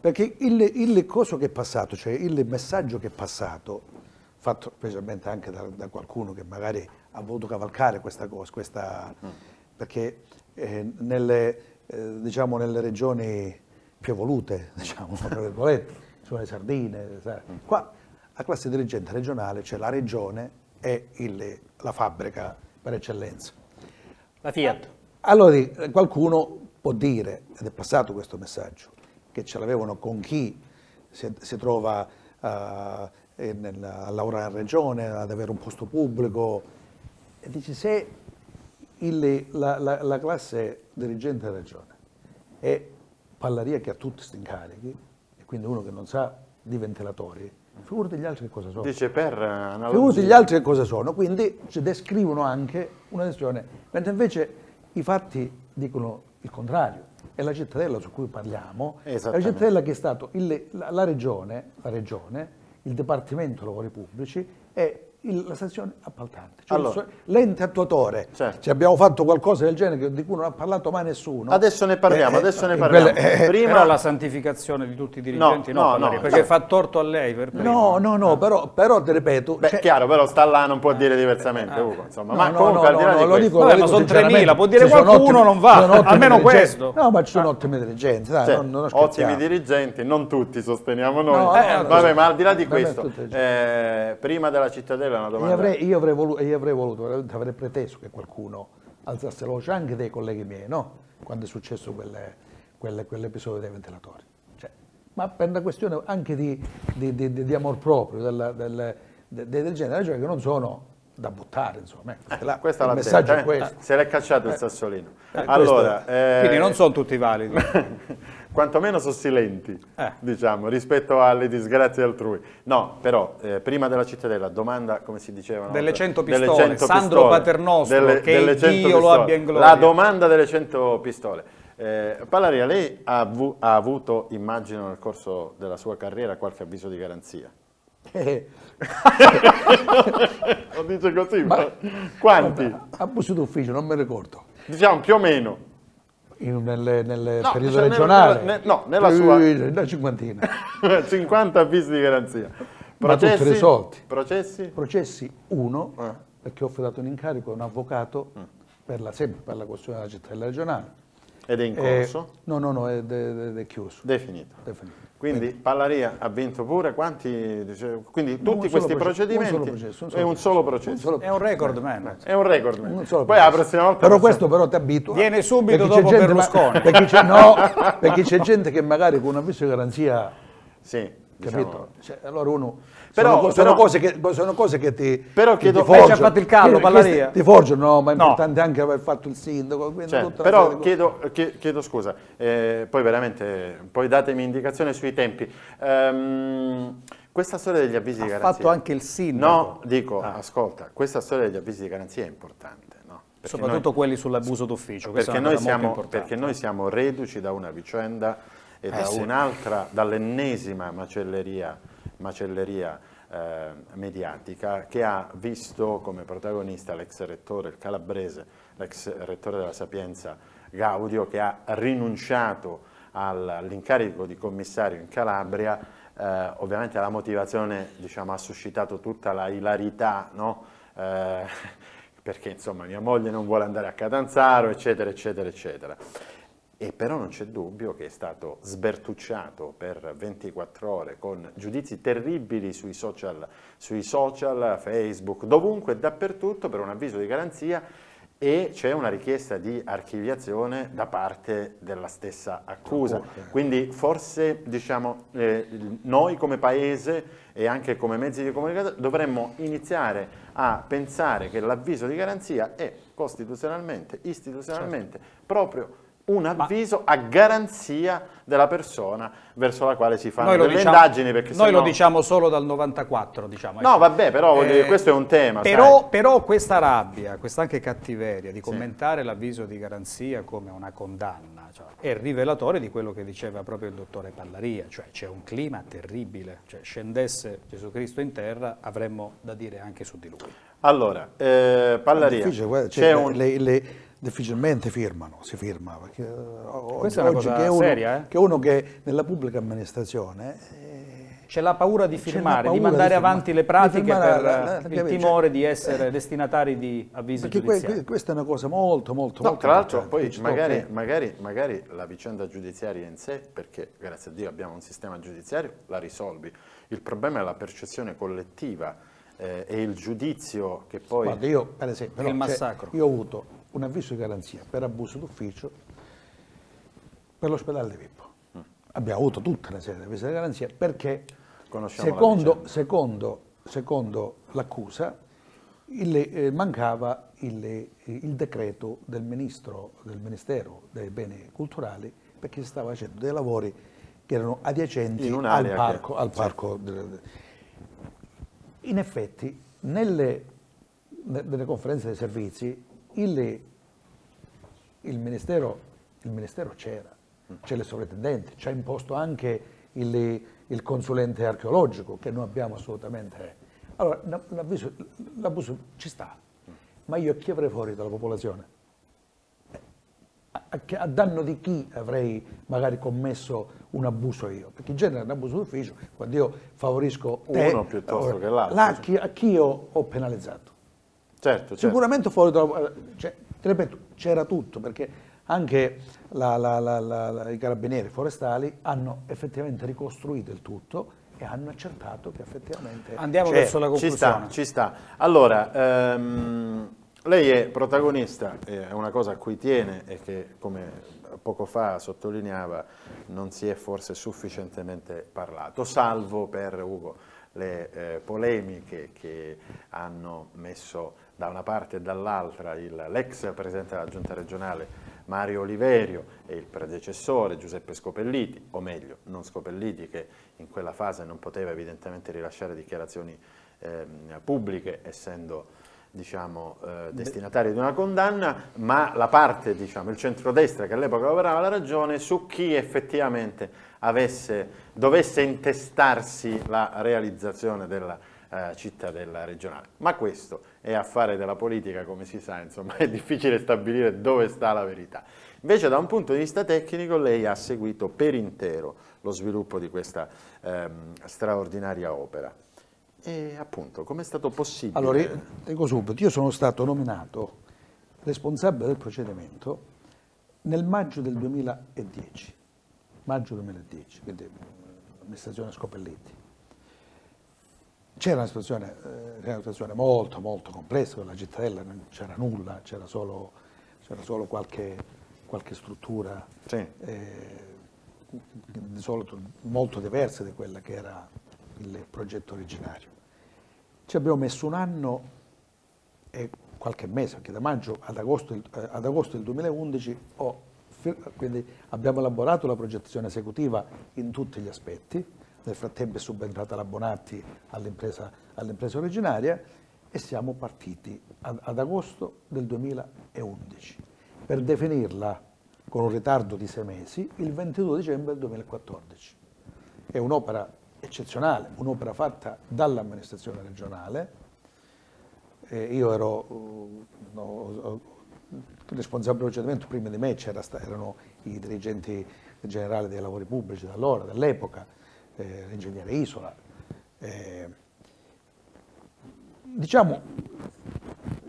Perché il, il coso che è passato, cioè il messaggio che è passato, fatto specialmente anche da, da qualcuno che magari ha voluto cavalcare questa cosa, questa, perché eh, nelle, eh, diciamo, nelle regioni più evolute, diciamo, tra virgolette, sono le sardine, sai. qua la classe dirigente regionale, cioè la regione è il- la fabbrica per eccellenza. La Fiat. Allora eh, qualcuno può dire, ed è passato questo messaggio, che ce l'avevano con chi si, si trova eh, eh, nel- a lavorare in regione, ad avere un posto pubblico, e dice se il- la, la- la classe dirigente della regione è Pallaria che ha tutti questi incarichi, e quindi uno che non sa di ventilatori, figurati gli altri che cosa sono. Dice per analogia. Figurati gli altri che cosa sono, quindi ci descrivono anche una decisione, mentre invece i fatti dicono il contrario. È la cittadella su cui parliamo, è la cittadella che è stato il- la, la regione, il Dipartimento Lavori Pubblici e il- la stazione appaltante, cioè Allora. l'ente attuatore. Certo. Se abbiamo fatto qualcosa del genere di cui non ha parlato mai nessuno. Adesso ne parliamo, eh, adesso ne eh, parliamo. quelle- eh, Prima Però la santificazione di tutti i dirigenti No, no, no, no, perché no. fa torto a lei per primo. No, no, no, però, però ti ripeto. Beh, cioè- chiaro, però sta là, non può dire diversamente, Ugo, insomma. No, ma no, comunque, no, al di là no, di lo dico- Vabbè, lo ma sono 3.000, sinceramente. può dire qualcuno, ottimi- non va, almeno questo. No, ma ci sono ottimi dirigenti, Cioè, ottimi dirigenti, non tutti sosteniamo noi. No, Eh, no, vabbè, ma al di là di questo, eh, prima della cittadella una domanda. Io avrei, io avrei voluto, io avrei voluto, avrei preteso che qualcuno alzasse la voce, anche dei colleghi miei, no? Quando è successo quelle- quelle- quell'episodio dei ventilatori. Cioè, ma per una questione anche di, di- di- di- amor proprio del, del, de- del genere, cioè che non sono da buttare, insomma. ecco. La- Questa il l'ha messaggio detta, è eh? questo. Se l'è cacciato il sassolino. allora, eh, Quindi non sono tutti validi. quantomeno sono silenti, Eh. diciamo, rispetto alle disgrazie altrui. No, però, eh, prima della cittadella, domanda, come si diceva? Delle volta? 100 Delle pistole, 100 Sandro pistole. Paternostro, che delle Dio 100 lo pistole. abbia in gloria. La domanda delle 100 pistole. Eh, Pallaria, lei ha, avu- ha avuto, immagino, nel corso della sua carriera qualche avviso di garanzia? Eh, dice così, Ma- quanti? abuso d'ufficio, non mi ricordo. Diciamo più o meno. In- nelle, nelle No, periodo cioè, regionale? nella- ne- no, nella sua- Eh, Una cinquantina. 50 avvisi di garanzia. Ma tutti risolti. Processi? Processi uno, Eh. perché ho affidato un incarico a un avvocato, Mm. per la, sempre per la questione della cittadella regionale. Ed è in Eh, corso? no, no, no, è, de- de- è chiuso. Definito. Definito. Quindi Pallaria ha vinto pure quanti? dice- Quindi No, tutti questi procedimenti? un solo processo, un è solo un solo processo. È un record man. È un record. un solo Poi la prossima volta... Però questo però ti abitua. Viene subito Perché c'è dopo gente- Berlusconi. perché c'è, no, perché c'è gente che magari con un avviso di garanzia, Sì, capito? diciamo... Cioè, allora uno... Però- sono, sono però- cose che, sono cose che ti Però che chiedo- ti ci ha forgiano. fatto il callo, Che- che Pallaria? Ti forgiano, no, ma è No. importante anche aver fatto il sindaco. Cioè, però di chiedo, chie- chiedo scusa, eh, poi veramente, poi datemi indicazione sui tempi. Ehm, questa storia degli avvisi di Ha garanzia... fatto anche il sindaco. No, dico, Ah. ascolta, questa storia degli avvisi di garanzia è importante, no? Soprattutto noi- quelli sull'abuso d'ufficio. perché noi, siamo, perché noi siamo reduci da una vicenda e da sì. un'altra, dall'ennesima macelleria, macelleria eh, mediatica che ha visto come protagonista l'ex rettore, il calabrese, l'ex rettore della Sapienza Gaudio, che ha rinunciato al- all'incarico di commissario in Calabria. eh, ovviamente la motivazione diciamo, ha suscitato tutta la ilarità, no? Eh, perché insomma mia moglie non vuole andare a Catanzaro, eccetera, eccetera, eccetera. E però non c'è dubbio che è stato sbertucciato per 24 ore con giudizi terribili sui social, sui social, Facebook, dovunque e dappertutto per un avviso di garanzia e c'è una richiesta di archiviazione da parte della stessa accusa. Quindi forse diciamo, eh, noi come Paese e anche come mezzi di comunicazione dovremmo iniziare a pensare che l'avviso di garanzia è costituzionalmente, istituzionalmente proprio un avviso a garanzia della persona verso la quale si fanno lo delle diciamo, indagini. Perché noi lo sennò- diciamo solo dal 94, diciamo. No, ecco. vabbè, però dire, questo è un tema. Però, sai. però questa rabbia, questa anche cattiveria di commentare l'avviso di garanzia come una condanna cioè, è rivelatore di quello che diceva proprio il dottore Pallaria, cioè c'è un clima terribile, cioè scendesse Gesù Cristo in terra avremmo da dire anche su di lui. Allora, eh, Pallaria, c'è cioè, un... le, le- difficilmente firmano, si firma. Perché, eh, oggi- Questa è una cosa che uno, seria, eh? Che uno che nella pubblica amministrazione eh, C'è la paura di firmare, la di paura mandare di firma- avanti le pratiche per la- la- eh, il capito? timore di essere destinatari di avvisi perché giudiziari. que- questa è una cosa molto, molto, No, molto tra l'altro poi magari, magari- magari la vicenda giudiziaria in sé, perché grazie a Dio abbiamo un sistema giudiziario, la risolvi. Il problema è la percezione collettiva eh, e il giudizio che poi... Guarda, io per esempio, Il no, cioè, massacro. io ho avuto un avviso di garanzia per abuso d'ufficio per l'ospedale di Pippo. Abbiamo avuto tutta una serie di avvisi di garanzia perché la secondo, secondo, l'accusa il- eh, mancava il, il decreto del, ministro, del Ministero dei Beni Culturali perché si stava facendo dei lavori che erano adiacenti al un'area che- parco. al parco del- in effetti, nelle, ne- nelle conferenze dei servizi, il, il Ministero, il Ministero c'era, c'è il sovrintendente, ci ha imposto anche il, il consulente archeologico che noi abbiamo assolutamente Allora, l'abuso, l'abuso ci sta, ma io chi avrei fuori dalla popolazione? A, a, danno di chi avrei magari commesso un abuso io? Perché in genere un abuso d'ufficio, quando io favorisco te, uno piuttosto che l'altro. A chi io ho penalizzato? Certo, certo. Sicuramente fuori dalla... Cioè, ti ripeto, c'era tutto, perché anche la, la, la, i carabinieri forestali hanno effettivamente ricostruito il tutto e hanno accertato che effettivamente Andiamo c'era. verso la conclusione. Ci sta, ci sta. Allora, ehm, lei è protagonista, è una cosa a cui tiene e che, come poco fa sottolineava, non si è forse sufficientemente parlato, salvo per Ugo le eh, polemiche che hanno messo da una parte e dall'altra l'ex Presidente della Giunta regionale Mario Oliverio e il predecessore Giuseppe Scopelliti, o meglio, non Scopelliti che in quella fase non poteva evidentemente rilasciare dichiarazioni eh, pubbliche essendo diciamo, eh, destinatario di una condanna, ma la parte, diciamo, il centrodestra che all'epoca operava la ragione su chi effettivamente avesse, dovesse intestarsi la realizzazione della eh, cittadella regionale. Ma questo è affare della politica, come si sa, insomma, è difficile stabilire dove sta la verità. Invece da un punto di vista tecnico lei ha seguito per intero lo sviluppo di questa ehm, straordinaria opera. E appunto, come è stato possibile? Allora, dico subito, io sono stato nominato responsabile del procedimento nel maggio del 2010, maggio 2010, quindi l'amministrazione Scopelletti. C'era una, situazione, eh, una situazione molto molto complessa, con la cittadella non c'era nulla, c'era solo, solo qualche, qualche, struttura sì. eh, di solito molto diversa da quella che era il progetto originario. Ci abbiamo messo un anno e qualche mese, perché da maggio ad agosto, eh, ad agosto del 2011 ho, quindi abbiamo elaborato la progettazione esecutiva in tutti gli aspetti, nel frattempo è subentrata la Bonatti all'impresa, all'impresa originaria e siamo partiti ad, ad agosto del 2011 per definirla con un ritardo di sei mesi il 22 dicembre del 2014. È un'opera eccezionale, un'opera fatta dall'amministrazione regionale. Eh, io ero uh, no, responsabile del procedimento, prima di me erano i dirigenti generali dei lavori pubblici dall'ora, dall'epoca, eh, l'ingegnere Isola. Eh, diciamo,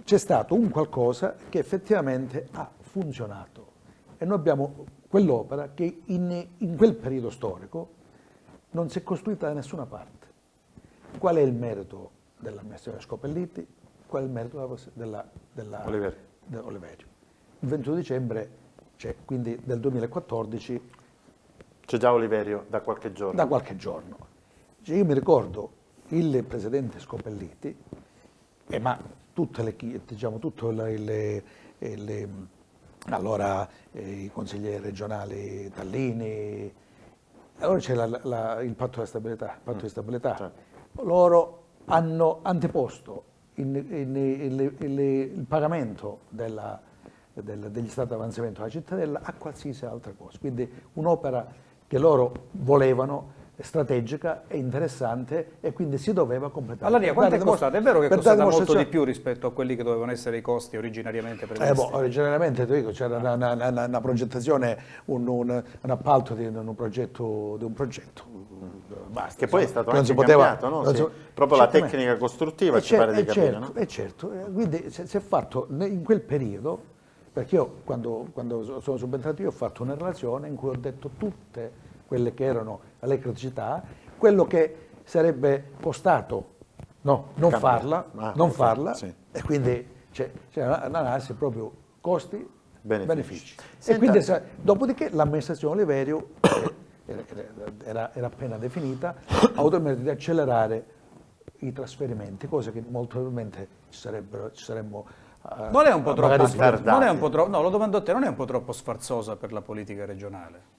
c'è stato un qualcosa che effettivamente ha funzionato e noi abbiamo quell'opera che in, in quel periodo storico non si è costruita da nessuna parte. Qual è il merito dell'amministrazione Scopelliti? Qual è il merito della, della, Oliverio. Oliverio. Il 21 dicembre, cioè, quindi del 2014, c'è già Oliverio da qualche giorno? Da qualche giorno. Io mi ricordo il presidente Scopelliti, eh, ma tutte le, diciamo, tutte le, le, le allora eh, i consiglieri regionali Tallini, allora c'è il patto di stabilità, patto mm. di stabilità. Certo. loro hanno anteposto in, in, in, il pagamento della, del, degli stati di avanzamento della cittadella a qualsiasi altra cosa, quindi un'opera che loro volevano strategica e interessante e quindi si doveva completare. Allora, quanto è costato? È vero che è costata molto di più rispetto a quelli che dovevano essere i costi originariamente previsti? Eh, boh, originariamente c'era una, una, una, una, progettazione, un, un, un appalto di un progetto, di un progetto. Basta, che poi è stato anche poteva, cambiato, no? sì, proprio la tecnica costruttiva ci pare di capire. Certo, no? E certo, eh, quindi si è fatto in quel periodo perché io quando, quando, sono subentrato io ho fatto una relazione in cui ho detto tutte quelle che erano le criticità, quello che sarebbe costato no, non Cambia. farla, ah, non farla sì. e quindi c'è, c'è un'analisi proprio costi, benefici. benefici. E quindi, dopodiché l'amministrazione Oliverio era, era, appena definita, ha avuto il merito di accelerare i trasferimenti, cosa che molto probabilmente ci, ci saremmo eh, non è un po' troppo non è un po' troppo, no, lo domando a te, non è un po' troppo sfarzosa per la politica regionale?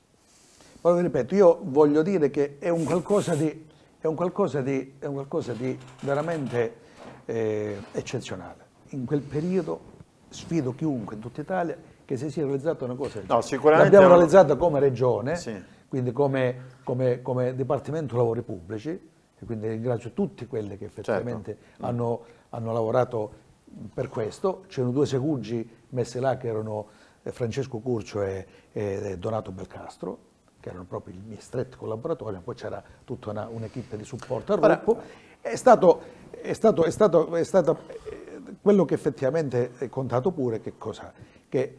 Ma lo ripeto, io voglio dire che è un qualcosa di, è un qualcosa di, è un qualcosa di veramente eh, eccezionale. In quel periodo sfido chiunque in tutta Italia che si sia realizzata una cosa no, sicuramente L'abbiamo realizzata come regione, sì. quindi come, come, come Dipartimento Lavori Pubblici, e quindi ringrazio tutti quelli che effettivamente Certo. hanno, hanno lavorato per questo. C'erano due segugi messi là che erano eh, Francesco Curcio e, e Donato Belcastro, che erano proprio i miei stretti collaboratori, poi c'era tutta una, un'equipe di supporto al Ora- gruppo. È stato, è stato, è stato, è stato eh, quello che effettivamente è contato pure, che cosa? Che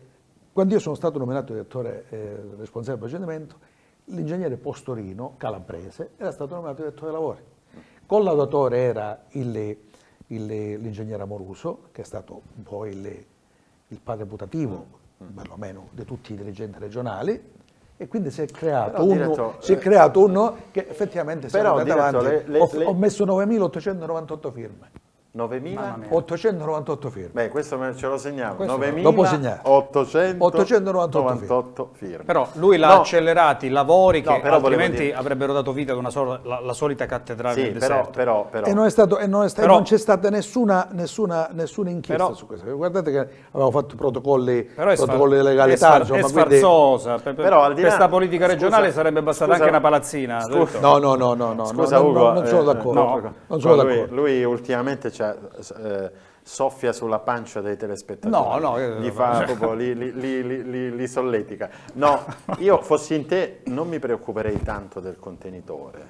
quando io sono stato nominato direttore eh, responsabile del procedimento, l'ingegnere Postorino, calabrese, era stato nominato direttore dei lavori. Collaudatore era il- l'ingegnere Amoruso, che è stato poi il, il padre putativo, perlomeno di tutti i dirigenti regionali, e quindi si è creato Però, uno, diretto, si è eh, creato uno che effettivamente siamo Però, andati diretto, avanti. le- le- ho, le- ho messo 9.898 firme. 9.000? Mamma mia. 898 firme. Beh, questo ce lo segniamo. Questo dopo segnato. 9.898 firme. Però lui l'ha No, accelerati i lavori che No, volevo altrimenti dire- avrebbero dato vita ad una sola, la, la solita cattedrale Sì, nel però, deserto. però, però. E non, è stato, e non, è Però- non c'è stata nessuna, nessuna, nessuna inchiesta Però- su questo. Guardate che avevo fatto protocolli, Però è, sfar- protocolli di è legalità. sfar- insomma, è quindi- sfarzosa. Per, per- Però al di là- questa politica scusa, regionale sarebbe bastata scusa- anche una palazzina. scusa-. No, no, no, no, no, Scusa no, Ugo, no, non sono eh, d'accordo. no, non sono lui, d'accordo. lui ultimamente eh, soffia sulla pancia dei telespettatori. No, no, io- Li fa proprio, li- li- li solletica. No, io fossi in te non mi preoccuperei tanto del contenitore,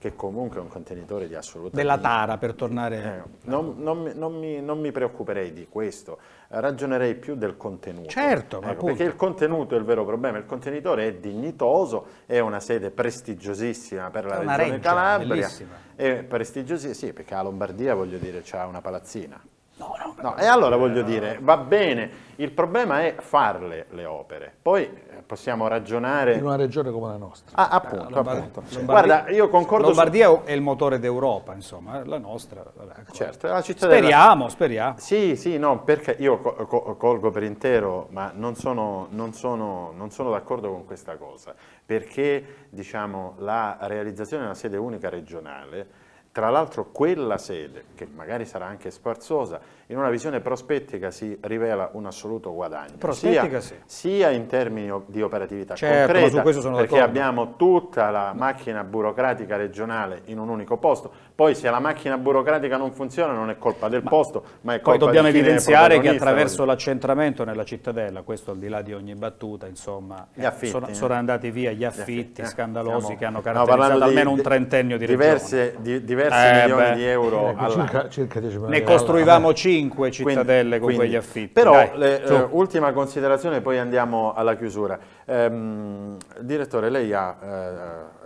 che comunque è un contenitore di assoluta Della tara, per tornare... Eh, non, non mi- non mi, non mi preoccuperei di questo, ragionerei più del contenuto. Certo, ma Ecco, perché il contenuto è il vero problema, il contenitore è dignitoso, è una sede prestigiosissima per la regione reggia, Calabria, bellissima. è prestigiosissima, sì, perché la Lombardia, voglio dire, c'ha una palazzina. No, no, No, e allora voglio dire, va bene, il problema è farle le opere, poi possiamo ragionare... In una regione come la nostra. Ah, appunto, Lombar- appunto. Lombardia- Guarda, io concordo su... Lombardia è il motore d'Europa, insomma, la nostra. vabbè, ecco. Certo, è la cittadella... Speriamo, speriamo. Sì, sì, no, perché io co- co- colgo per intero, ma non sono, non sono- non sono d'accordo con questa cosa, perché diciamo, la realizzazione di una sede unica regionale, tra l'altro quella sede, che magari sarà anche sfarzosa, in una visione prospettica si rivela un assoluto guadagno, Prospettica, sia, sì. sia in termini di operatività Certo, ma concreta, su questo sono perché abbiamo tutta la macchina burocratica regionale in un unico posto, poi se la macchina burocratica non funziona non è colpa del posto, ma è Poi colpa dobbiamo di chi ne è evidenziare che attraverso l'accentramento nella cittadella, questo al di là di ogni battuta, insomma, Gli eh, affitti, sono, eh. sono andati via gli affitti Eh, scandalosi stiamo- che hanno caratterizzato di- almeno un di- trentennio di regione. diverse, di, diversi Eh, milioni beh. di euro Ecco, all'anno. circa, circa 10 milioni Ne di euro costruivamo all'anno. Cinque cittadelle con Quindi- quegli affitti. Però, Dai, le- eh, ultima considerazione, poi andiamo alla chiusura. Ehm, direttore, lei ha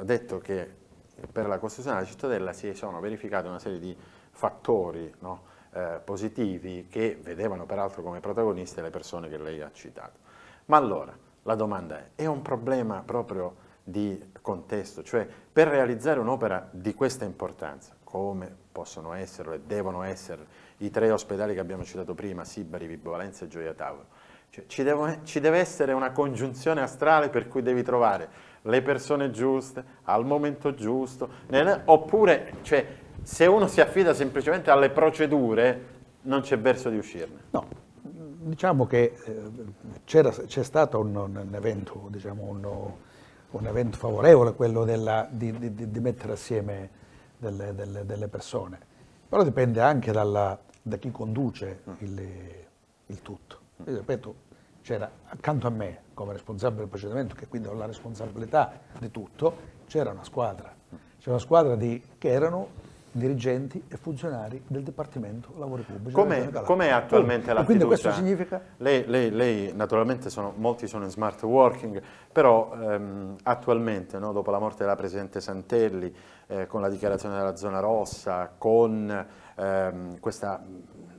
eh, detto che per la costruzione della cittadella si sono verificate una serie di fattori no, eh, positivi che vedevano peraltro come protagoniste le persone che lei ha citato. Ma allora, la domanda è, è un problema proprio di contesto? Cioè, per realizzare un'opera di questa importanza, come possono esserlo e devono essere i tre ospedali che abbiamo citato prima, Sibari, Vibo Valenza e Gioia Tauro, cioè, ci, devo- ci deve essere una congiunzione astrale per cui devi trovare le persone giuste, al momento giusto, nel- oppure cioè, se uno si affida semplicemente alle procedure non c'è verso di uscirne. No, diciamo che eh, c'è stato un, un evento, diciamo, un, un evento favorevole, quello della- di, di- di- di mettere assieme delle, delle- delle persone, però dipende anche dalla- da chi conduce il, il tutto. Io ripeto, c'era accanto a me come responsabile del procedimento, che quindi ho la responsabilità di tutto, c'era una squadra, c'era una squadra di, che erano dirigenti e funzionari del Dipartimento Lavori Pubblici. Com'è, com'è attualmente E la Quindi fiducia? questo significa Lei, lei- lei, naturalmente sono, molti sono in smart working, però ehm, attualmente, no, dopo la morte della Presidente Santelli, eh, con la dichiarazione della zona rossa, con ehm, questa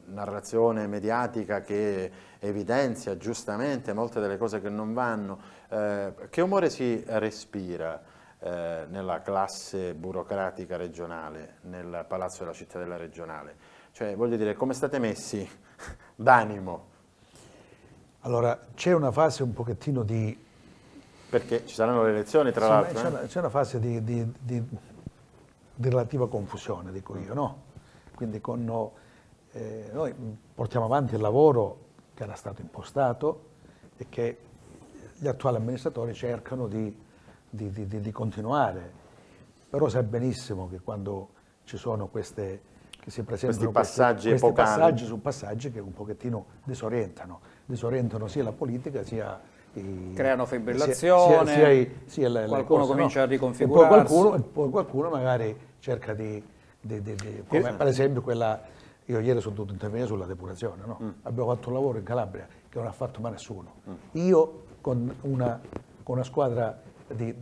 narrazione mediatica che evidenzia giustamente molte delle cose che non vanno, eh, che umore si respira eh, nella classe burocratica regionale, nel palazzo della cittadella regionale? Cioè, voglio dire, come state messi d'animo? Allora, c'è una fase un pochettino di... Perché ci saranno le elezioni, tra l'altro. c'è, eh? una, una fase di, di- di- di relativa confusione, dico io, no? Quindi con, eh, noi portiamo avanti il lavoro che era stato impostato e che gli attuali amministratori cercano di, di- di- di- di continuare. però sai benissimo che quando ci sono queste che si presentano Questi passaggi questi, questi epocali. passaggi su passaggi che un pochettino disorientano, disorientano sia la politica sia i, Creano fibrillazione, sia- sia i- sia le- le qualcuno cose, comincia a E poi riconfigurarsi. qualcuno, e poi qualcuno magari cerca di, di- di- di- come per esempio quella, io ieri sono dovuto intervenire sulla depurazione, no? Mm. abbiamo fatto un lavoro in Calabria che non ha fatto mai nessuno. Io con una, con una squadra di,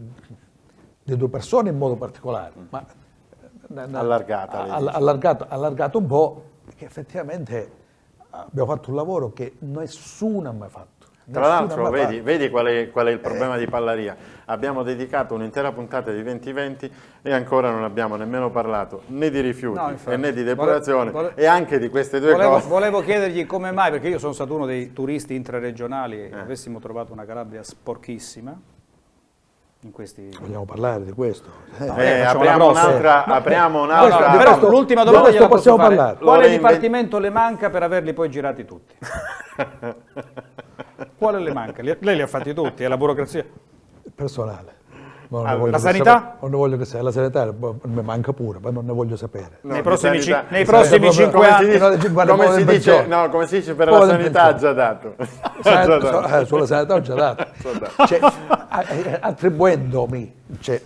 due persone in modo particolare, ma eh, na- Allargata, all- allargato, allargato un po', che effettivamente abbiamo fatto un lavoro che nessuno ha mai fatto. Tra l'altro, vedi, vedi qual, è, qual è il problema di Pallaria? Abbiamo dedicato un'intera puntata di 2020 e ancora non abbiamo nemmeno parlato né di rifiuti No, infatti. e né di depurazione Vole- vole- e anche di queste due Volevo, cose. volevo chiedergli come mai, perché io sono stato uno dei turisti intraregionali Eh. e avessimo trovato una Calabria sporchissima in questi... Vogliamo parlare di questo? Eh, Eh, apriamo un'altra, apriamo No, no, un'altra. di però questo- l'ultima domanda gliela possiamo parlare. Quale dipartimento le manca per averli poi girati tutti? Quale le manca? Lei li ha fatti tutti, è la burocrazia. personale. Ma non ne Ah, la sanità? sapere- non ne voglio che sia la sanità, mi manca pure, ma non ne voglio sapere. No, nei prossimi, sanità- nei prossimi sanità- cinque come si anni... dice, no, di 50 come si dice- no, come si dice per Poi la sanità ha già dato. Ha già Sanità- dato. eh, sulla sanità ho già dato. Cioè, eh, attribuendomi cioè,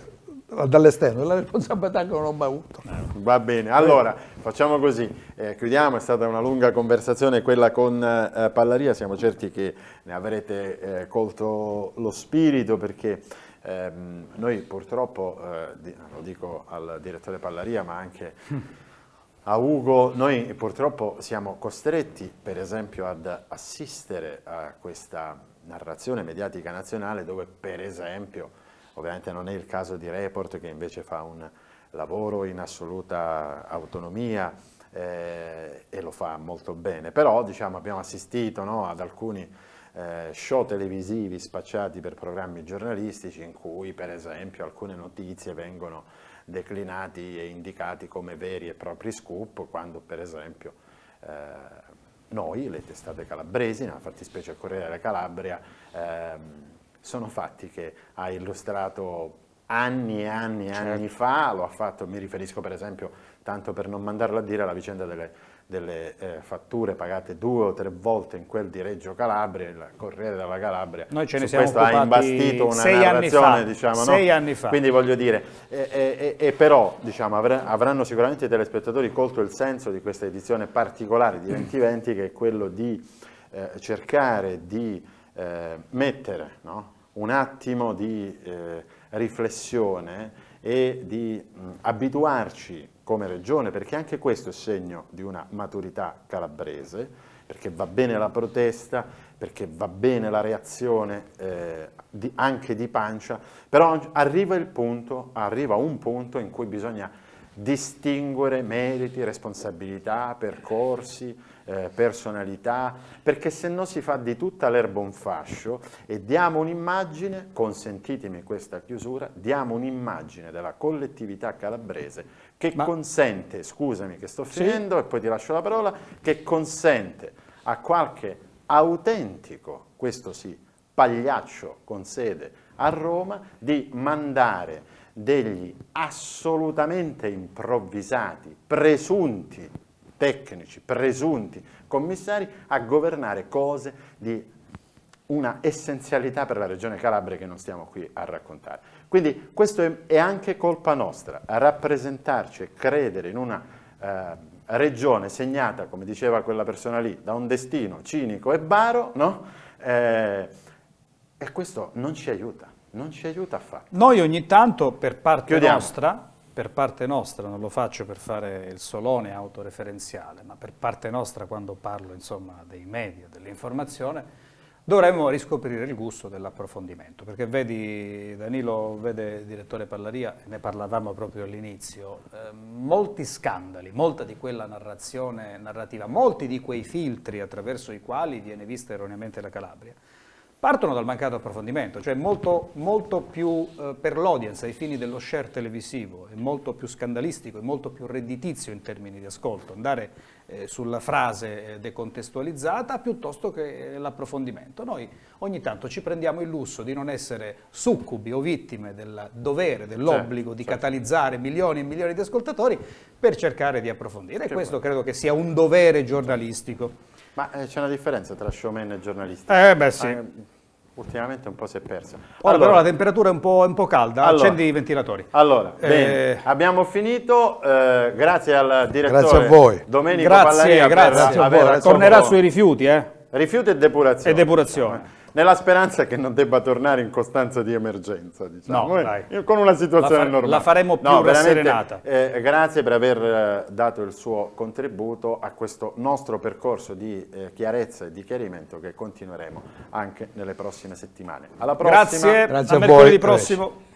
dall'esterno la responsabilità che non ho mai avuto. Va bene, allora facciamo così, eh, chiudiamo, è stata una lunga conversazione quella con eh, Pallaria, siamo certi che ne avrete eh, colto lo spirito perché ehm, noi purtroppo, eh, di- lo dico al direttore Pallaria ma anche a Ugo, noi purtroppo siamo costretti per esempio ad assistere a questa narrazione mediatica nazionale dove per esempio, ovviamente non è il caso di Report che invece fa un lavoro in assoluta autonomia eh, e lo fa molto bene, però diciamo, abbiamo assistito no, ad alcuni eh, show televisivi spacciati per programmi giornalistici in cui per esempio alcune notizie vengono declinati e indicati come veri e propri scoop quando per esempio eh, noi, le testate calabresi, nella fattispecie Corriere della Calabria, ehm, sono fatti che ha illustrato anni e anni e anni fa, lo ha fatto, mi riferisco per esempio, tanto per non mandarlo a dire, alla vicenda delle, delle, eh, fatture pagate due o tre volte in quel di Reggio Calabria, il Corriere della Calabria. Noi ce ne Su siamo questo ha imbastito una sei anni narrazione, fa, diciamo, no? sei anni fa. Quindi voglio dire, e, e- e però diciamo, avr- avranno sicuramente i telespettatori colto il senso di questa edizione particolare di 2020 che è quello di eh, cercare di eh, mettere no, un attimo di eh, riflessione e di mh, abituarci come regione, perché anche questo è segno di una maturità calabrese, perché va bene la protesta, perché va bene la reazione eh, di- anche di pancia, però arriva il punto, arriva un punto in cui bisogna distinguere meriti, responsabilità, percorsi, eh, personalità, perché se no si fa di tutta l'erba un fascio e diamo un'immagine, consentitemi questa chiusura, diamo un'immagine della collettività calabrese che Ma- consente, scusami che sto finendo e poi ti lascio la parola, che consente a qualche autentico, questo sì, pagliaccio con sede a Roma, di mandare degli assolutamente improvvisati, presunti tecnici, presunti commissari a governare cose di una essenzialità per la regione Calabria che non stiamo qui a raccontare. Quindi questo è, anche colpa nostra, a rappresentarci e credere in una eh, regione segnata, come diceva quella persona lì, da un destino cinico e baro, no? Eh, e questo non ci aiuta, non ci aiuta affatto. Noi ogni tanto per parte Chiudiamo. nostra, per parte nostra, non lo faccio per fare il solone autoreferenziale, ma per parte nostra quando parlo insomma dei media, dell'informazione, dovremmo riscoprire il gusto dell'approfondimento, perché vedi Danilo, vede direttore Pallaria, ne parlavamo proprio all'inizio, eh, molti scandali, molta di quella narrazione narrativa, molti di quei filtri attraverso i quali viene vista erroneamente la Calabria, partono dal mancato approfondimento, cioè molto, molto più eh, per l'audience ai fini dello share televisivo, è molto più scandalistico, è molto più redditizio in termini di ascolto, andare eh, sulla frase eh, decontestualizzata piuttosto che eh, l'approfondimento. Noi ogni tanto ci prendiamo il lusso di non essere succubi o vittime del dovere, dell'obbligo certo, di certo. catalizzare milioni e milioni di ascoltatori per cercare di approfondire e questo credo che sia un dovere giornalistico. Ma eh, c'è una differenza tra showman e giornalisti? Eh beh sì. Eh, ultimamente un po' si è persa. Ora allora, però la temperatura è un po', un po calda, allora, accendi i ventilatori. Allora, eh, bene, abbiamo finito, eh, grazie al direttore grazie a voi. Domenico grazie, Pallaria grazie a voi. Tornerà sui rifiuti, eh? Rifiuti e depurazione. E depurazione nella speranza che non debba tornare in costanza di emergenza, diciamo, no, eh, con una situazione la normale. La faremo più no, rasserenata. Eh, grazie per aver eh, dato il suo contributo a questo nostro percorso di eh, chiarezza e di chiarimento che continueremo anche nelle prossime settimane. Alla prossima. Grazie, grazie a, a mercoledì prossimo.